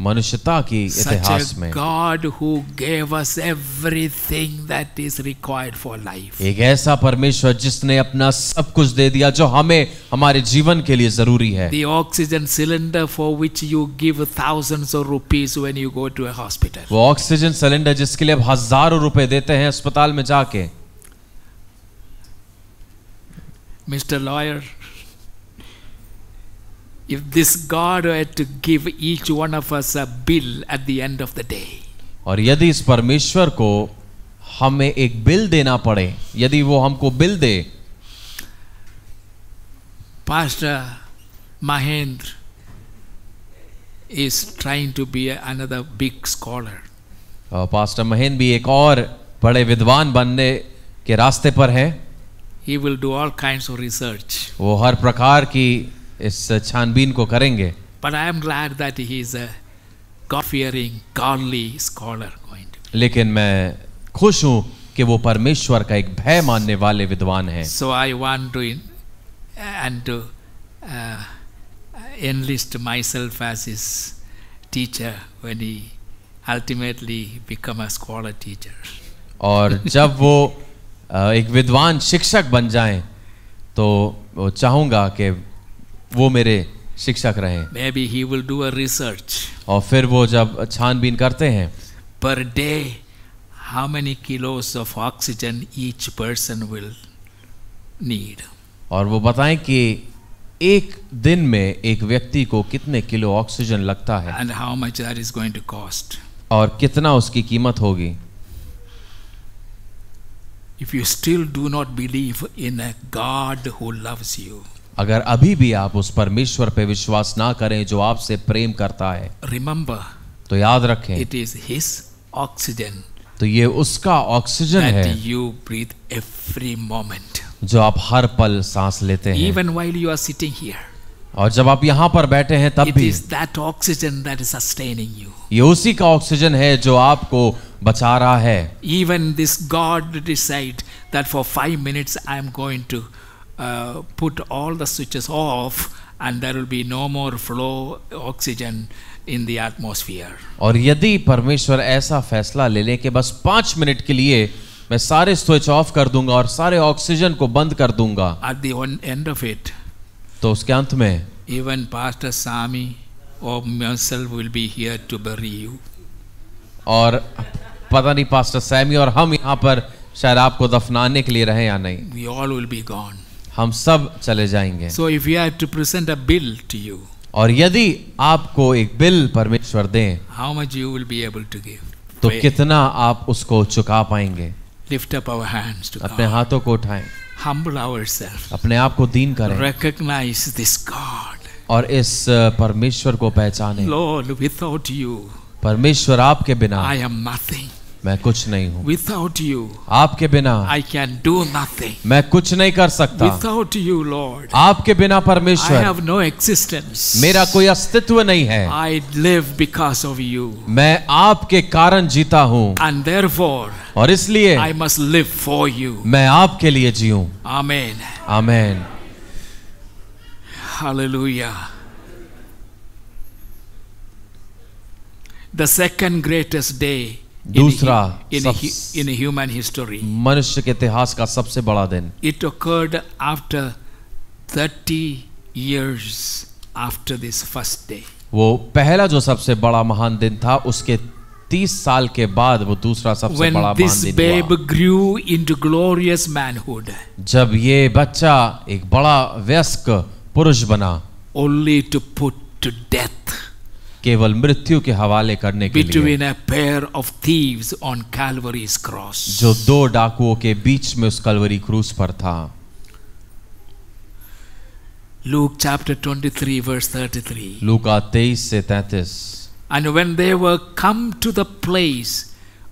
मनुष्यता के इतिहास में। God who gave us everything that is required for life एक ऐसा परमेश्वर जिसने अपना सब कुछ दे दिया जो हमें हमारे जीवन के लिए ज़रूरी है। The oxygen cylinder for which you give thousands of rupees when you go to a hospital वो ऑक्सीजन सिलेंडर जिसके लिए आप हज़ारों रुपए देते हैं अस्पताल में जाके। Mister lawyer if this God were to give each one of us a bill at the end of the day, और यदि इस परमेश्वर को हमें एक बिल देना पड़े यदि वो हमको बिल दे Pastor Mahendra is trying to be another big scholar. और पास्टर महेंद्र भी एक और बड़े विद्वान बनने के रास्ते पर है He will do all kinds of research. वो हर प्रकार की इस छानबीन को करेंगे। But I am glad that he is a God fearing godly scholar going to लेकिन मैं खुश हूँ कि वो परमेश्वर का एक भय मानने वाले विद्वान हैं। So I want to and to enlist myself as his teacher when he ultimately become a scholar teacher और जब वो uh, एक विद्वान शिक्षक बन जाएँ तो चाहूँगा कि वो मेरे शिक्षक रहे। मे रिसर्च और फिर वो जब छानबीन करते हैं। Per day how many kilos of oxygen each person will need और वो बताएँ कि एक दिन में एक व्यक्ति को कितने किलो ऑक्सीजन लगता है। And how much that is going to cost और कितना उसकी कीमत होगी। If you still do not believe in a God who loves you अगर अभी भी आप उस परमेश्वर पे विश्वास ना करें जो आपसे प्रेम करता है रिमेम्बर तो याद रखें इट इज़ हिस ऑक्सीजन तो ये उसका ऑक्सीजन है यू ब्रीथ एवरी मोमेंट जो आप हर पल सांस लेते हैं। Even while you are sitting here और जब आप यहाँ पर बैठे हैं तब भी that oxygen that is sustaining you ये उसी का ऑक्सीजन है जो आपको बचा रहा है। Even this God decide that for five minutes I am going to uh, put all the switches off and there will be no more flow oxygen in the atmosphere. और यदि परमेश्वर ऐसा फैसला ले लें कि बस पाँच मिनट के लिए मैं सारे स्विच ऑफ़ कर दूँगा और सारे ऑक्सीजन को बंद कर दूँगा At the end of it, तो उसके अंत में even Pastor Sami or myself will be here to bury you. और पता नहीं पास्टर सैमी और हम यहाँ पर शायद आपको दफनाने के लिए रहे या नहीं We all will be gone. हम सब चले जाएँगे। So if you to present a bill to you और यदि आपको एक बिल परमेश्वर दें how much you will be able to give तो कितना आप उसको चुका पाएँगे? लिफ्ट अप आवर हैंड्स अपने हाथों को उठाए। हम आवर सेल्फ अपने आप को दीन करें। रिकॉग्नाइज दिस गॉड और इस परमेश्वर को पहचाने। लॉर्ड विदाउट यू परमेश्वर आपके बिना आई एम नथिंग मैं कुछ नहीं हूँ। विदाउट यू आपके बिना आई कैन डू नथिंग मैं कुछ नहीं कर सकता। विदाउट यू लॉर्ड आपके बिना परमेश्वर आई हैव नो एक्सिस्टेंस मेरा कोई अस्तित्व नहीं है। I live because of you मैं आपके कारण जीता हूँ। एंड देयरफॉर और इसलिए I must live for you मैं आपके लिए जीऊं। Amen amen hallelujah the second greatest day दूसरा इन ह्यूमन हिस्टोरी मनुष्य के इतिहास का सबसे बड़ा दिन। It occurred after thirty years after this first day वो पहला जो सबसे बड़ा महान दिन था उसके तीस साल के बाद वो दूसरा सबसे When बड़ा दिन babe grew into glorious manhood जब ये बच्चा एक बड़ा व्यस्क पुरुष बना only to put to death केवल मृत्यु के हवाले करने के between a pair of thieves on Calvary cross जो दो डाकुओं के बीच में उस कलवरी क्रूस पर था। लूक चैप्टर 23 वर्स 33 लूका 23 से 33 and when they were come to the place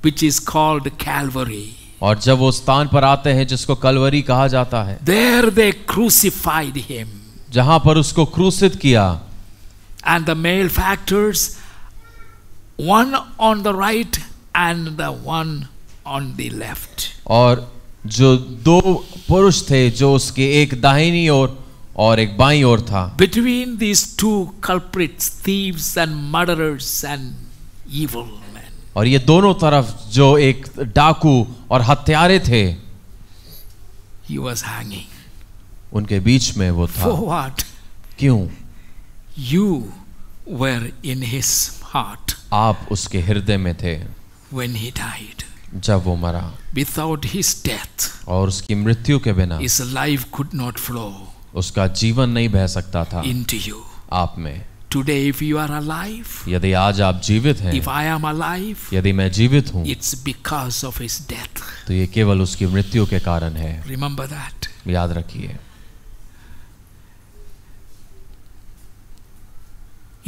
which is called Calvary और जब वो स्थान पर आते हैं जिसको कलवरी कहा जाता है देयर दे क्रूसीफाइड हिम जहाँ पर उसको क्रूसित किया And the malefactors, one on the right and the one on the left. और जो दो पुरुष थे जो उसके एक दाहिनी ओर और एक बाईं ओर था Between these two culprits, thieves and murderers and evil men, और ये दोनों तरफ जो एक डाकू और हत्यारे थे he was hanging. उनके बीच में वो था For what? क्यों You were in his heart आप उसके हृदय में थे वेन ही डाइड जब वो मरा। विदाउट हिस डेथ और उसकी मृत्यु के बिना इस लाइफ कुड नॉट फ्लो उसका जीवन नहीं बह सकता था इन टू यू आप में। Today if you are alive यदि आज आप जीवित हैं इफ़ आई एम अलाइफ यदि मैं जीवित हूँ it's because of his death तो ये केवल उसकी मृत्यु के कारण है। रिमेंबर दैट याद रखिए।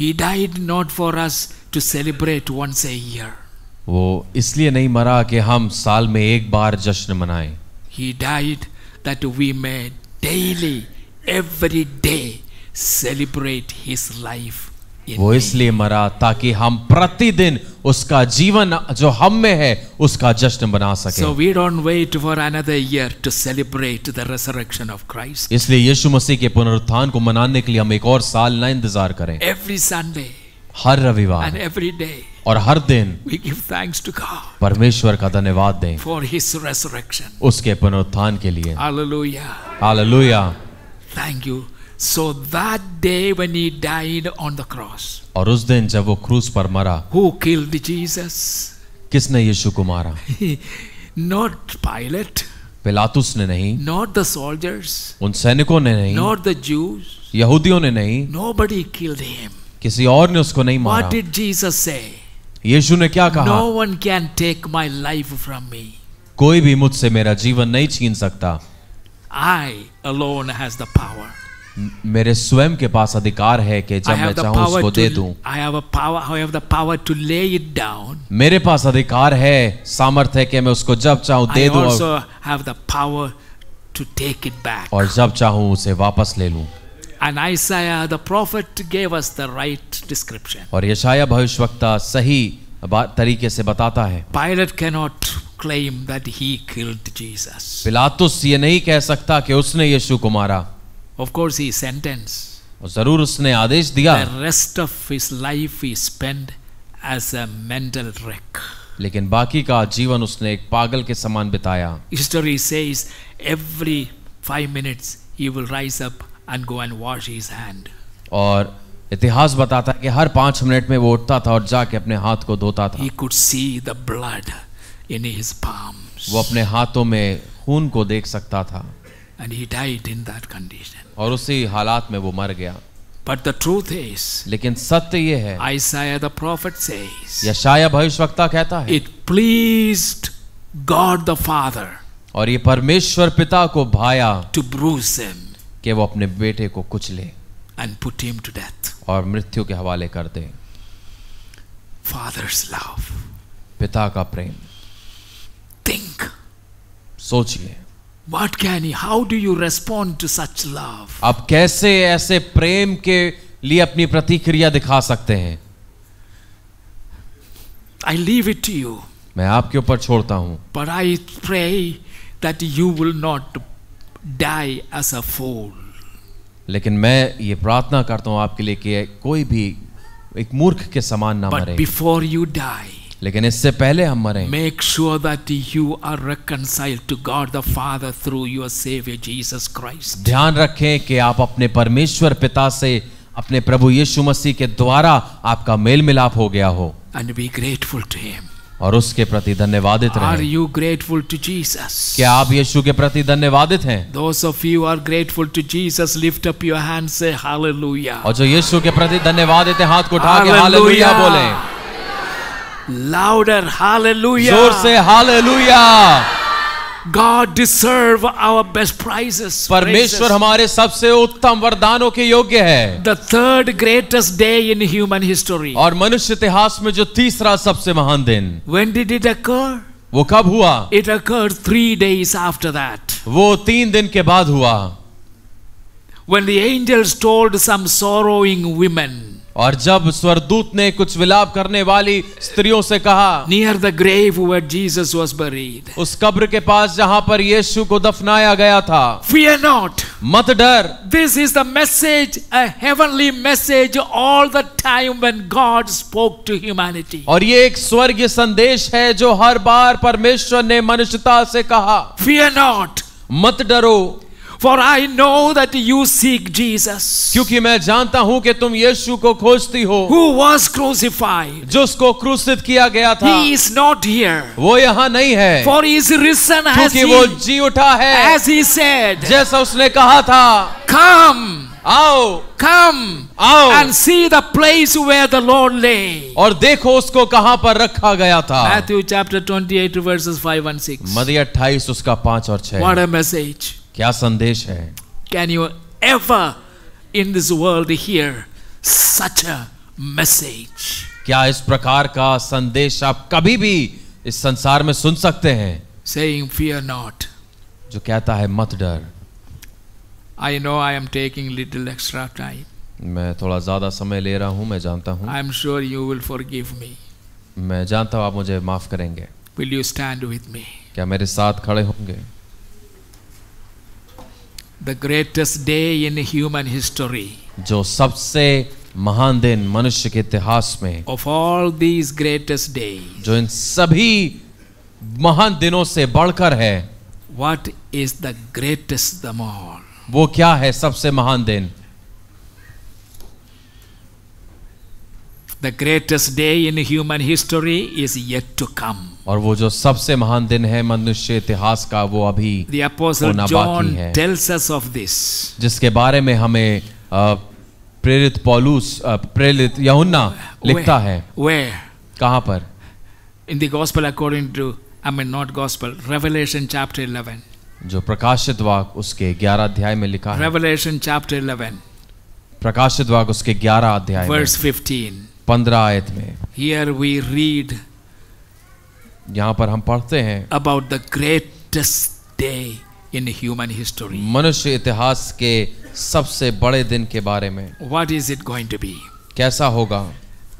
He died not for us to celebrate once a year. वो इसलिए नहीं मरा कि हम साल में एक बार जश्न मनाएं He died that we may daily, every day, celebrate his life in वो इसलिए मरा ताकि हम प्रतिदिन उसका जीवन जो हम में है उसका जश्न बना सके। So we don't wait for another year to celebrate the resurrection of Christ इसलिए यीशु मसीह के पुनरुत्थान को मनाने के लिए हम एक और साल ना इंतज़ार करें। एवरी संडे हर रविवार एंड एवरी डे और हर दिन we give thanks to God परमेश्वर का धन्यवाद दें फॉर हिज रेजरेक्शन उसके पुनरुत्थान के लिए। Hallelujah hallelujah thank you So that day when he died on the cross, और उस दिन जब वो क्रूस पर मरा who killed Jesus? किसने यीशु को मारा Not Pilate, पिलातुस ने नहीं not the soldiers, उन सैनिकों ने नहीं not the Jews. यहूदियों ने नहीं Nobody killed him. किसी और ने उसको नहीं मारा What did Jesus say? यीशु ने क्या कहा No one can take my life from me. कोई भी मुझसे मेरा जीवन नहीं छीन सकता I alone has the power. मेरे स्वयं के पास अधिकार है कि जब मैं चाहूँ उसको दे दूँ I have a power I have the power to lay it down. मेरे पास अधिकार है सामर्थ्य है कि मैं उसको जब चाहूँ दे दूँ और, also have the power to take it back. और जब चाहूँ उसे वापस ले लूँ And Isaiah the prophet gave us the right description. और यशाया भविष्यवक्ता सही तरीके से बताता है Pilate cannot claim that he killed Jesus. पिलातुस ये नहीं कह सकता कि उसने यीशु को मारा Of course, he sentenced. और ज़रूर उसने आदेश दिया The rest of his life he spent as a mental wreck. लेकिन बाकी का जीवन उसने एक पागल के समान बिताया History says every five minutes he will rise up and go and wash his hand. और इतिहास बताता है कि हर पाँच मिनट में वो उठता था और जाके अपने हाथ को धोता था He could see the blood in his palms. वो अपने हाथों में खून को देख सकता था And he died in that condition. और उसी हालात में वो मर गया But the truth is, लेकिन सत्य ये है Isaiah the prophet says, यशाया भविष्यवक्ता कहता है it pleased God the Father और ये परमेश्वर पिता को भाया to bruise him कि वो अपने बेटे को कुचले and put him to death. और मृत्यु के हवाले कर दे Father's love. पिता का प्रेम Think, सोचिए what can he, how do you respond to such love? आप कैसे ऐसे प्रेम के लिए अपनी प्रतिक्रिया दिखा सकते हैं I leave it to you, मैं आपके ऊपर छोड़ता हूँ but I pray that you will not die as a fool. लेकिन मैं ये प्रार्थना करता हूँ आपके लिए कि कोई भी एक मूर्ख के समान ना But मरे before you die, लेकिन इससे पहले हम मरें। Make sure that you are reconciled to God the father through your saviour Jesus Christ ध्यान रखें कि आप अपने परमेश्वर पिता से अपने प्रभु यीशु मसीह के द्वारा आपका मेल मिलाप हो गया हो। And be grateful to him और उसके प्रति धन्यवादित रहे। Are you grateful to Jesus क्या आप यीशु के प्रति धन्यवादित हैं? Those of you are grateful to Jesus lift up your hand से हालेलुया और जो यीशु के प्रति धन्यवादित हैं हाथ को उठाकर के बोलें। Louder, hallelujah. जोर से hallelujah God deserve our best prizes. परमेश्वर praises. हमारे सबसे उत्तम वरदानों के योग्य है The third greatest day in human history. और मनुष्य इतिहास में जो तीसरा सबसे महान दिन When did it occur? वो कब हुआ It occurred three days after that. वो तीन दिन के बाद हुआ When the angels told some sorrowing women, और जब स्वरदूत ने कुछ विलाप करने वाली स्त्रियों से कहा near the grave where Jesus was buried उस कब्र के पास जहाँ पर यीशु को दफनाया गया था फियर नॉट मत डर। This is the message a heavenly message all the time when God spoke to humanity और ये एक स्वर्गीय संदेश है जो हर बार परमेश्वर ने मनुष्यता से कहा। फियर नॉट मत डरो। for I know that you seek Jesus, क्योंकि मैं जानता हूं कि तुम यीशु को खोजती हो who was crucified. जो उसको क्रूसित किया गया था He is not here, वो यहाँ नहीं है for he is risen as क्योंकि वो he, जी उठा है as he said. जैसा उसने कहा था Come, आओ come, आओ and see the place where the Lord lay. और देखो उसको कहां पर रखा गया था Matthew chapter 28, verses 5 and 6. मदी अट्ठाईस उसका पांच और छह What a message. क्या संदेश है? Can you ever in this world hear such a message क्या इस प्रकार का संदेश आप कभी भी इस संसार में सुन सकते हैं? सेइंग फियर नॉट जो कहता है मत डर. I know I am taking little extra time मैं थोड़ा ज़्यादा समय ले रहा हूँ मैं जानता हूँ। I am sure you will forgive me मैं जानता हूँ आप मुझे माफ़ करेंगे। Will you stand with me क्या मेरे साथ खड़े होंगे? The greatest day in human history. जो सबसे महान दिन मनुष्य के इतिहास में Of all these greatest days, जो इन सभी महान दिनों से बढ़कर है what is the greatest them all? वो क्या है सबसे महान दिन The greatest day in human history is yet to come. और वो जो सबसे महान दिन है मनुष्य इतिहास का वो अभी होना बाकी है। tells us of this. जिसके बारे में हमें प्रेरित पॉलूस प्रेरित यहुन्ना लिखता है। Where? कहाँ पर? In the gospel according to I mean not gospel revelation chapter 11 जो प्रकाशित वाक उसके 11 अध्याय में लिखा है। रेवलेशन चैप्टर 11 प्रकाशित वाक उसके 11 अध्याय वर्स 15 15 आयत में। हियर वी रीड यहाँ पर हम पढ़ते हैं about the greatest day in human history मनुष्य इतिहास के सबसे बड़े दिन के बारे में। What is it going to be कैसा होगा?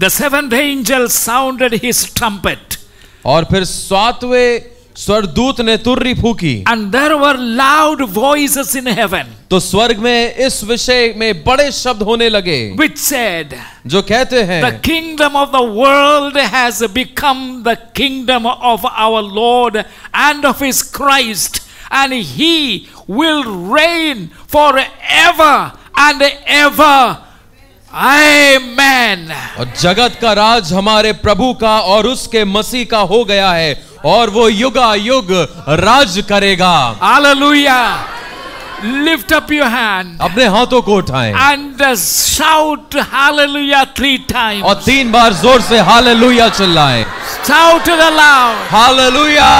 The seven angel sounded his trumpet और फिर सातवें स्वर्गदूत ने तुर्री फूकी। And there were loud voice in heaven तो स्वर्ग में इस विषय में बड़े शब्द होने लगे विच सेड जो कहते हैं the kingdom of the world has become the kingdom of our Lord and of his Christ and he will reign for ever and ever ever. Amen. और जगत का राज हमारे प्रभु का और उसके मसीह का हो गया है और वो युगा युग राज करेगा Hallelujah. Lift up your hand अपने हाथों को उठाएँ and uh, shout hallelujah three times. और तीन बार ज़ोर से हालेलुया चिल्लाएँ Shout it aloud. Hallelujah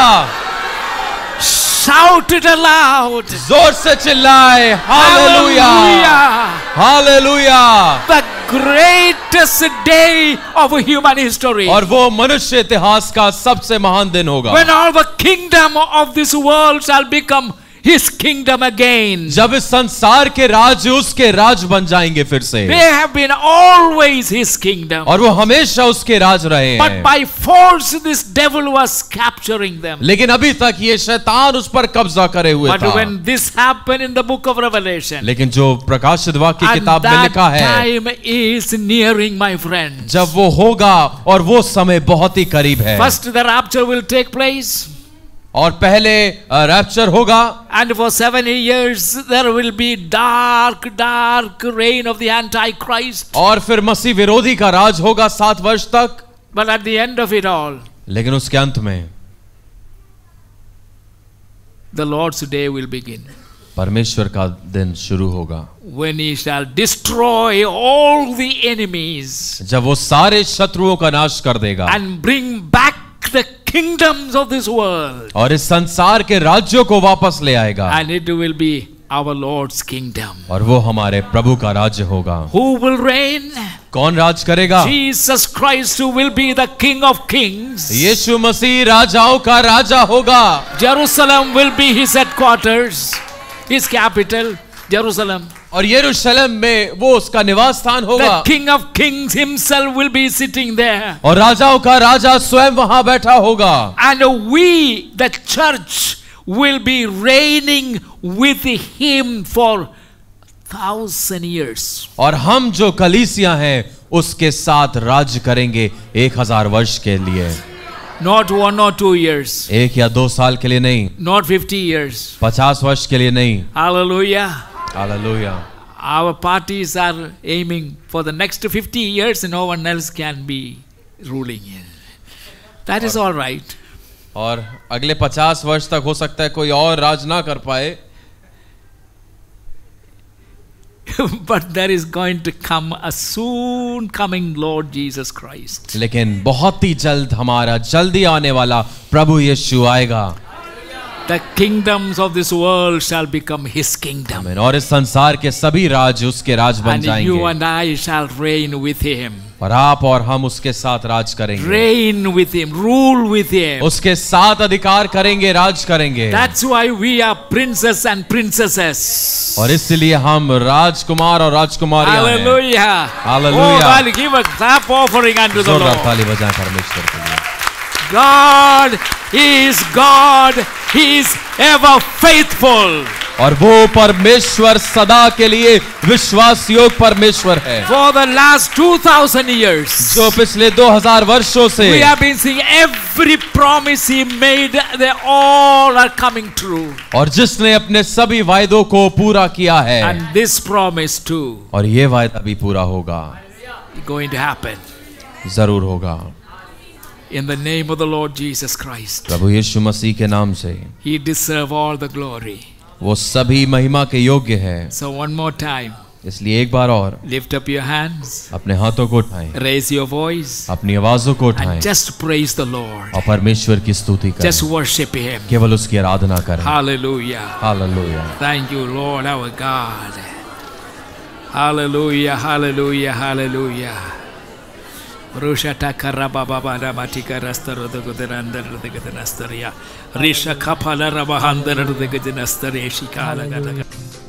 Shout it aloud. Zor se चिल्लाए Hallelujah! Hallelujah! The greatest day of human history. और वो मनुष्य इतिहास का सबसे महान दिन होगा When all the kingdom of this world shall become his kingdom again. जब इस संसार के राज उसके राज बन जाएँगे फिर से They have been always his kingdom. और वो हमेशा उसके राज रहे But by force, this devil was capturing them. लेकिन अभी तक ये शैतान उस पर कब्जा करे हुए But था when this happened in the book of Revelation, लेकिन जो प्रकाशित वाक्य किताब में लिखा है time is nearing, my friends. जब वो होगा और वो समय बहुत ही करीब है First, the rapture will take place. और पहले रैप्चर होगा। And for seven years there will be dark dark reign of the antichrist और फिर मसी विरोधी का राज होगा सात वर्ष तक। But at the end of it all लेकिन उसके अंत में the Lord's day will begin परमेश्वर का दिन शुरू होगा। When he shall destroy all the enemies जब वो सारे शत्रुओं का नाश कर देगा। And bring back the kingdoms of this world. और इस संसार के राज्यों को वापस ले आएगा And it will be our Lord's kingdom. और वो हमारे प्रभु का राज्य होगा Who will reign? कौन राज करेगा Jesus Christ, who will be the King of kings. यीशु मसीह राजाओं का राजा होगा Jerusalem will be his headquarters, his capital, Jerusalem. और यरूशलेम में वो उसका निवास स्थान होगा। King of kings himself will be sitting there और राजाओं का राजा स्वयं वहाँ बैठा होगा। And we the church will be reigning with him for thousand years और हम जो कलीसिया हैं उसके साथ राज करेंगे एक हज़ार वर्ष के लिए। नॉट वन और टू ईयर्स एक या दो साल के लिए नहीं। नॉट फिफ्टी ईयर्स पचास वर्ष के लिए नहीं। Hallelujah hallelujah Our parties are aiming for the next 50 years, no one else can be ruling. That is all right. और अगले पचास वर्ष तक हो सकता है कोई और राज ना कर पाए but there is going to come a soon coming Lord Jesus Christ. लेकिन बहुत ही जल्द हमारा जल्दी आने वाला प्रभु यीशु आएगा The kingdoms of this world shall become his kingdom. आमीन। और इस संसार के सभी राज उसके राज बन And you and I shall reign with him. और आप और हम उसके साथ राज करेंगे Reign with him, rule with him. उसके साथ अधिकार करेंगे राज करेंगे That's why we are princes and princesses. और इसलिए हम राजकुमार और राजकुमारियाँ हैं Hallelujah. Hallelujah. Oh, God, give a clap offering unto the जोरदार Lord. ताली बजाएँ परमेश्वर के लिए God is God. He is ever faithful. और वो परमेश्वर सदा के लिए विश्वास योग परमेश्वर है For the last 2000 years, जो पिछले 2000 वर्षों से we have been seeing every promise He made, they all are coming true. और जिसने अपने सभी वायदों को पूरा किया है And this promise too और ये वायदा भी पूरा होगा going to happen. ज़रूर होगा In the name of the Lord Jesus Christ. प्रभु यीशु मसीह के नाम से. He deserve all the glory. वो सभी महिमा के योग्य है. So one more time. इसलिए एक बार और. Lift up your hands. अपने हाथों को उठाएं. Raise your voice. अपनी आवाजों को उठाएं. And just praise the Lord. और परमेश्वर की स्तुति करें. Just worship Him. केवल उसकी आराधना करें. Hallelujah. Hallelujah. Thank you, Lord, our God. Hallelujah. Hallelujah. hallelujah. Rushata karaba baba ramatika rastaro the gudanandar the gudanastaria. Risha kapala rabahandar the gudanastare shikala gadaga.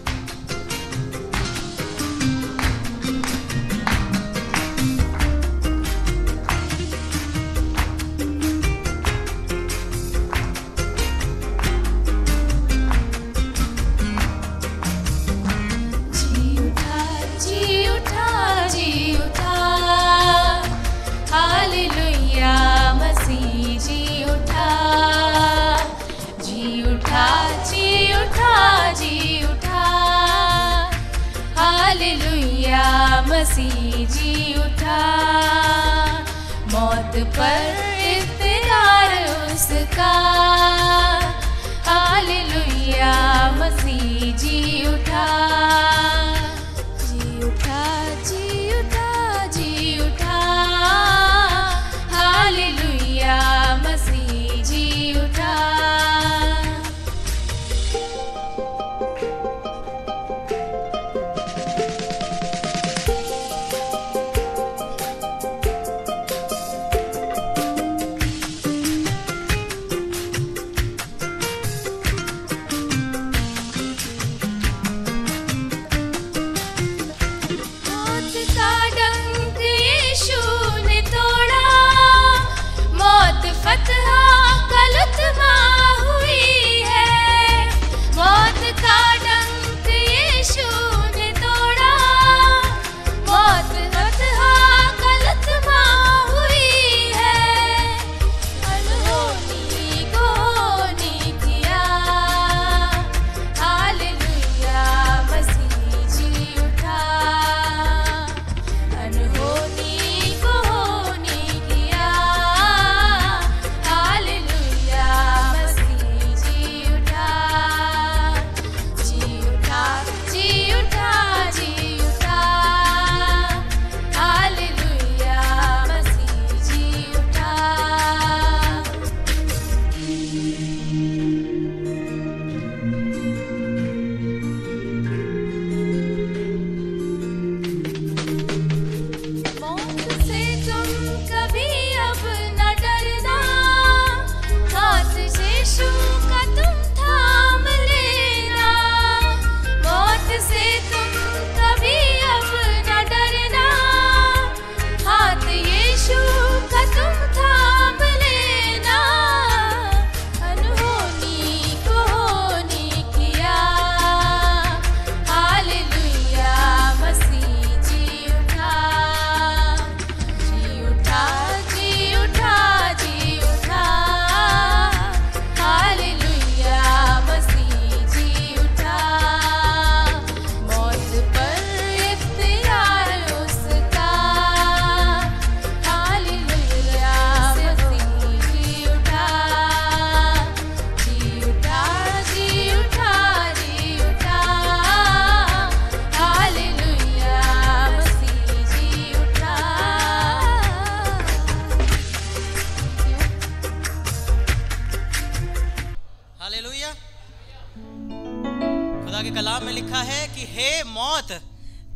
मौत,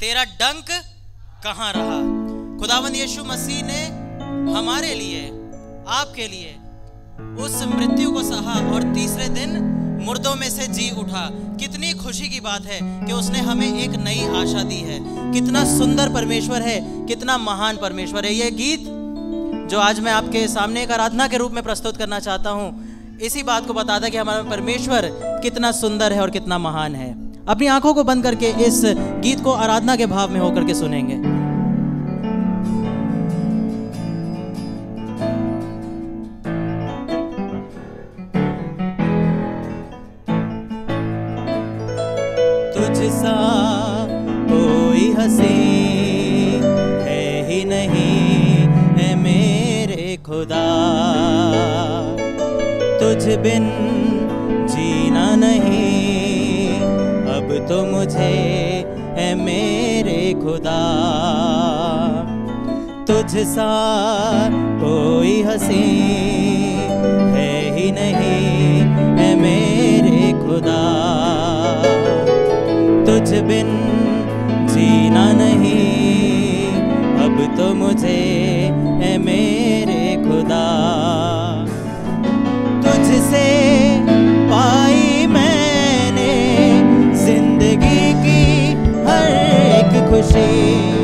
तेरा डंक कहाँ रहा? खुदावंद यीशु मसीह ने हमारे लिए, आपके लिए उस मृत्यु को सहा और तीसरे दिन मुर्दों में से जी उठा। कितनी खुशी की बात है कि उसने हमें एक नई आशा दी है। कितना सुंदर परमेश्वर है, कितना महान परमेश्वर है। यह गीत जो आज मैं आपके सामने एक आराधना के रूप में प्रस्तुत करना चाहता हूँ, इसी बात को बताता कि हमारा परमेश्वर कितना सुंदर है और कितना महान है। अपनी आँखों को बंद करके इस गीत को आराधना के भाव में होकर के सुनेंगे। तुझ सा कोई हँसी है ही नहीं मेरे खुदा। तुझ बिन तुझ सा कोई हसी है ही नहीं, है मेरे खुदा। तुझ बिन जीना नहीं, अब तो मुझे है मेरे खुदा। तुझसे पाई मैंने ज़िंदगी की हर एक खुशी।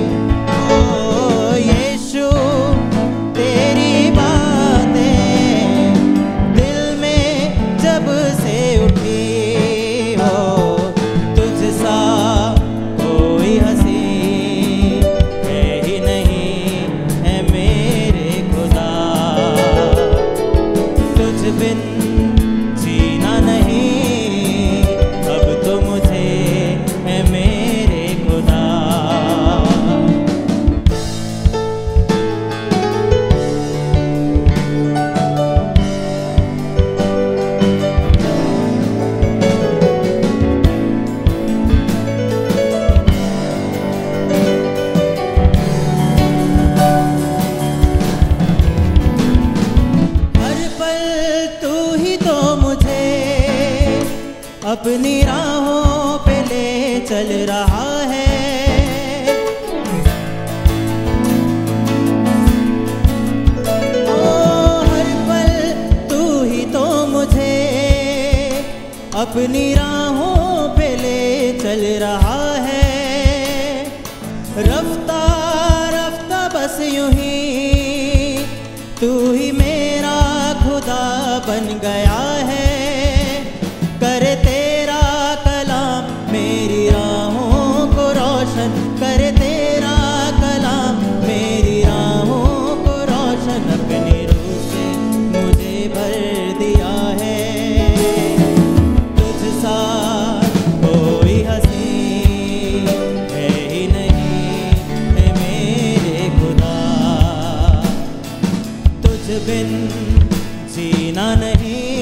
बिन जीना नहीं।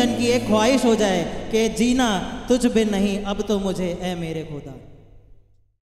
जन की एक ख्वाहिश हो जाए कि, जीना, तुझ बिन नहीं, अब तो मुझे ए मेरे खुदा।